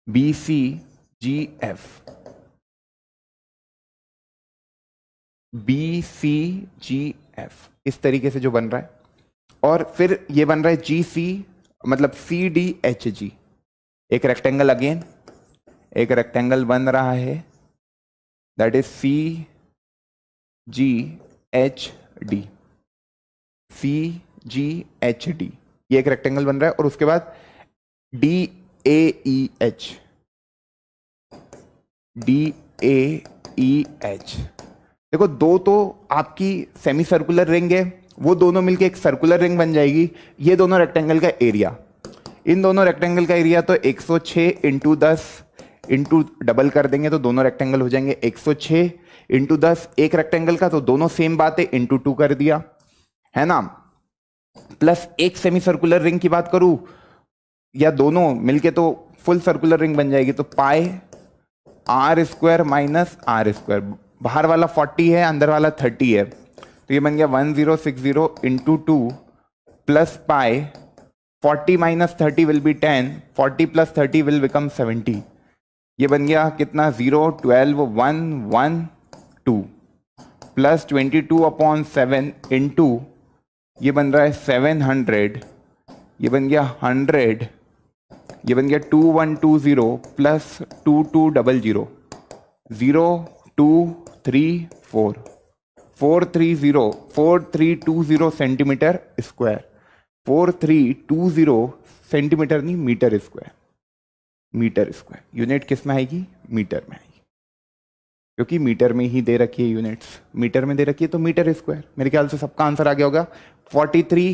B C G F B C G F इस तरीके से जो बन रहा है। और फिर ये बन रहा है जी सी मतलब सी डी एच जी एक रेक्टेंगल अगेन एक रेक्टेंगल बन रहा है। That is C G H D C G H D ये एक रेक्टेंगल बन रहा है और उसके बाद D A E H D A E H देखो, दो तो आपकी सेमी सर्कुलर रिंग है। वो दोनों मिलके एक सर्कुलर रिंग बन जाएगी। ये दोनों रेक्टेंगल का एरिया इन दोनों रेक्टेंगल का एरिया तो 106 सौ इंटू दस इंटू डबल कर देंगे तो दोनों रेक्टेंगल हो जाएँगे 106 सौ इंटू दस, एक रेक्टेंगल का तो दोनों सेम बात है इंटू टू कर दिया। है ना? प्लस एक सेमी सर्कुलर रिंग की बात करूँ, या दोनों मिलके तो फुल सर्कुलर रिंग बन जाएगी तो pi r square minus r square बाहर वाला फोर्टी है, अंदर वाला थर्टी है। तो ये बन गया one zero six zero into two plus pi forty minus thirty will be ten forty plus thirty will become seventy ये बन गया कितना? Zero, twelve, one one, two, plus twenty two upon seven into two बन रहा है seven hundred, ये बन गया हंड्रेड, ये बन गया two one two zero plus two two double zero zero two three four four three zero, four three two zero centimetre square, four three two zero centimetre नहीं, metre square. Metre square. Unit किसमें आएगी? Metre में आएगी। क्योंकि metre में ही दे रखी है units. Metre में दे रखी है तो मीटर स्क्वायर। मेरे ख्याल से सबका आंसर आ गया होगा forty three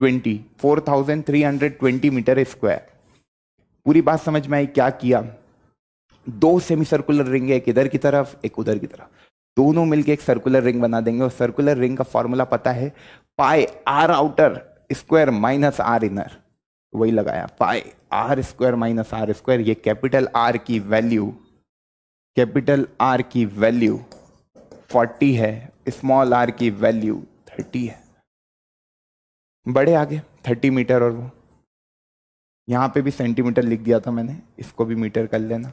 twenty four thousand three hundred twenty metre square. पूरी बात समझ में आई? क्या किया? दो सेमी सर्कुलर रिंग है, एक इधर की तरफ़, एक उधर की तरफ़। दोनों मिलके एक सर्कुलर रिंग बना देंगे। और सर्कुलर रिंग का फॉर्मूला पता है? Pi r outer square minus r inner वही लगाया pi r square minus r square ये कैपिटल आर की वैल्यू कैपिटल आर की वैल्यू 40 है स्मॉल आर की वैल्यू 30 है। बड़े आगे 30 मीटर और वो। यहाँ पे भी सेंटीमीटर लिख दिया था मैंने, इसको भी मीटर कर लेना।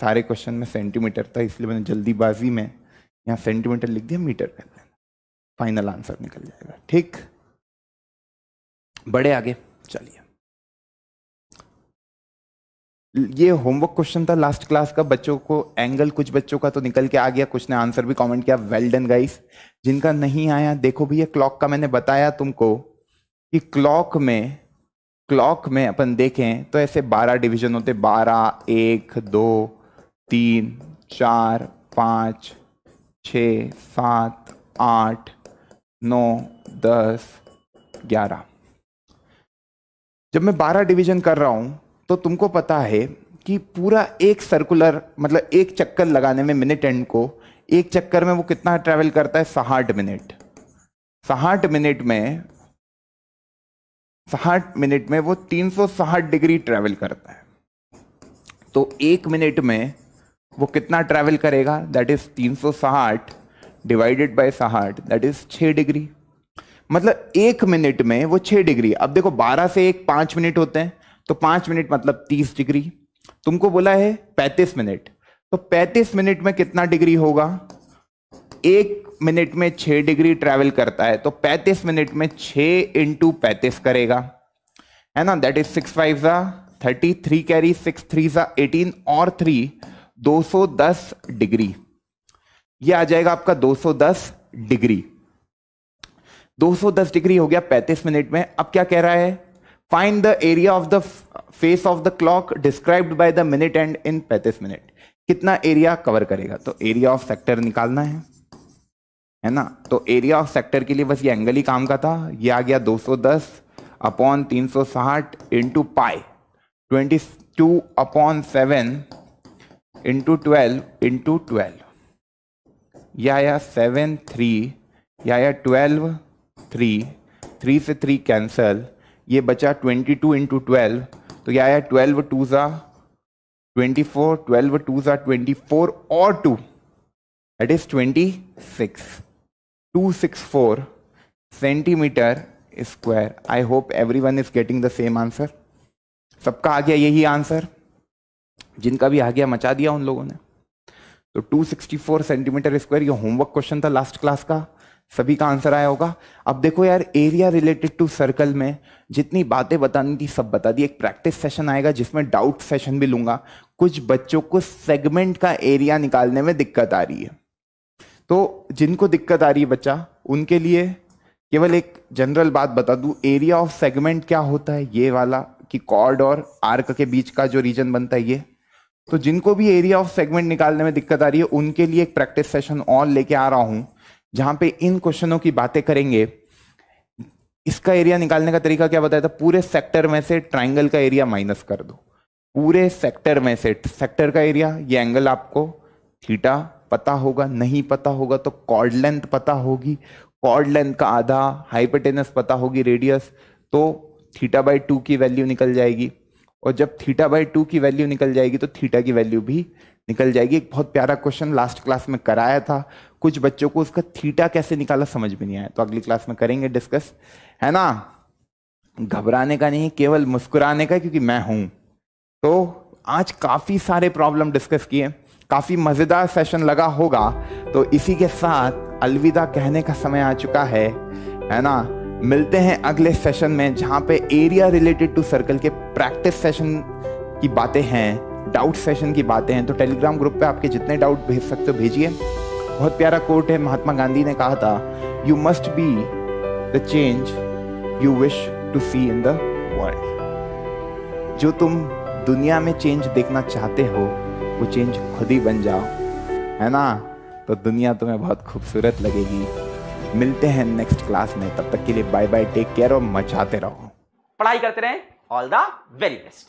सारे क्वेश्चन में सेंटीमीटर था, इसलिए मैंने जल्दीबाजी में यहाँ सेंटीमीटर लिख दिया मीटर कर लेना। फाइनल आंसर निकल जाएगा, ठीक? बड़े आगे, चलिए। ये होमवर्क क्वेश्चन था लास्ट क्लास का बच्चों को एंगल कुछ बच्चों का तो निकल के आ गया, कुछ ने आंसर भी कमेंट किया वेल डन गाइस जिनका नहीं आया, देखो भैया क्लॉक का मैंने बताया तुमको कि क्लॉक में क्लॉक में अपन देखें तो ऐसे बारह डिवीज़न होते, बारह, एक, दो, तीन, चार, पाँच, छ, सात, आठ, नौ, दस, ग्यारह। जब मैं बारह डिवीज़न कर रहा हूँ तो तुमको पता है कि पूरा एक सर्कुलर मतलब एक चक्कर लगाने में मिनट एंड को, एक चक्कर में वो कितना ट्रेवल करता है? साठ मिनट साठ मिनट में, साठ मिनट में वो 360 डिग्री ट्रेवल करता है. तो एक मिनट में वो कितना ट्रेवल करेगा? दैट इज़ 360 डिवाइडेड बाय साठ दैट इज़ 6 डिग्री मतलब एक मिनट में वो 6 डिग्री अब देखो 12 से एक पाँच मिनट होते हैं. तो पाँच मिनट मतलब 30 डिग्री। तुमको बोला है 35 मिनट। तो 35 मिनट में कितना डिग्री होगा? एक मिनट में छह डिग्री ट्रेवल करता है तो पैंतीस मिनट में छ इंटू पैंतीस करेगा। है ना? दैट इज़ सिक्स फाइव ज़ा thirty three carry six three ज़ा एटीन और थ्री दो सौ दस डिग्री। ये आ जाएगा आपका दो सौ दस डिग्री। दो सौ दस डिग्री हो गया पैंतीस मिनट में। अब क्या कह रहा है? Find the area of the face of the clock described by the minute and in पैंतीस मिनट कितना एरिया कवर करेगा? तो एरिया ऑफ़ सेक्टर निकालना है। है ना? तो एरिया ऑफ़ सेक्टर के लिए बस ये एंगल ही काम का था। ये आ गया 210 अपॉन तीन सौ साठ into pi twenty two upon seven into twelve into twelve यह आया सेवन थ्री यह आया ट्वेल्व थ्री थ्री से थ्री कैंसल ये बचा ट्वेंटी टू इंटू ट्वेल्व तो यह आया? ट्वेल्व टू ज़ा ट्वेंटी फोर ट्वेल्व टू ज़ा ट्वेंटी फोर और two that is twenty six 264 centimetre square I hope everyone is getting the same answer सबका आ गया यही आंसर जिनका भी आ गया, मचा दिया उन लोगों ने. तो 264 सेंटीमीटर स्क्वायर ये होमवर्क क्वेश्चन था लास्ट क्लास का. सभी का आंसर आया होगा। अब देखो यार एरिया रिलेटेड टू सर्कल में जितनी बातें बतानी थी, सब बता दी। एक प्रैक्टिस सेशन आएगा जिसमें डाउट सेशन भी लूँगा। कुछ बच्चों को सेगमेंट का एरिया निकालने में दिक्कत आ रही है। तो जिनको दिक्कत आ रही है बच्चा, उनके लिए केवल एक जनरल बात बता दूँ। एरिया ऑफ़ सेगमेंट क्या होता है? ये वाला कि कॉर्ड और आर्क के बीच का जो रीजन बनता है ये। तो जिनको भी एरिया ऑफ़ सेगमेंट निकालने में दिक्कत आ रही है, उनके लिए एक प्रैक्टिस सेशन और लेके आ रहा हूँ। जहाँ पे इन क्वेश्चनों की बातें करेंगे, इसका एरिया निकालने का तरीका क्या बताया था? पूरे सेक्टर में से ट्राइंगल का एरिया माइनस कर दो। पूरे सेक्टर में से सेक्टर का एरिया ये एंगल आपको थीटा पता होगा, नहीं पता होगा तो कॉर्ड लेंथ पता होगी। कॉर्ड लेंथ का आधा हाइपरटेनस पता होगी रेडियस तो थीटा बाई टू की वैल्यू निकल जाएगी। और जब थीटा बाई टू की वैल्यू निकल जाएगी तो थीटा की वैल्यू भी निकल जाएगी। एक बहुत प्यारा क्वेश्चन लास्ट क्लास में कराया था। कुछ बच्चों को उसका थीटा कैसे निकाला समझ में नहीं आया। तो अगली क्लास में करेंगे डिस्कस है ना? घबराने का नहीं, केवल मुस्कुराने का, क्योंकि मैं हूँ। तो आज काफ़ी सारे प्रॉब्लम डिस्कस किए। काफ़ी मज़ेदार सेशन लगा होगा। तो इसी के साथ अलविदा कहने का समय आ चुका है। है ना? मिलते हैं अगले सेशन में, जहाँ पे एरिया रिलेटेड टू सर्कल के प्रैक्टिस सेशन की बातें हैं डाउट सेशन की बातें हैं। तो टेलीग्राम ग्रुप पे आपके जितने डाउट भेज सकते हो, भेजिए। बहुत प्यारा कोट है, महात्मा गांधी ने कहा था you must be the change you wish to see in the world जो तुम दुनिया में चेंज देखना चाहते हो, वो चेंज खुद ही बन जाओ। है ना? तो दुनिया तुम्हें बहुत खूबसूरत लगेगी। मिलते हैं नेक्स्ट क्लास में। तब तक के लिए बाय बाय टेक केयर और मचाते रहो। पढ़ाई करते रहें। All the very best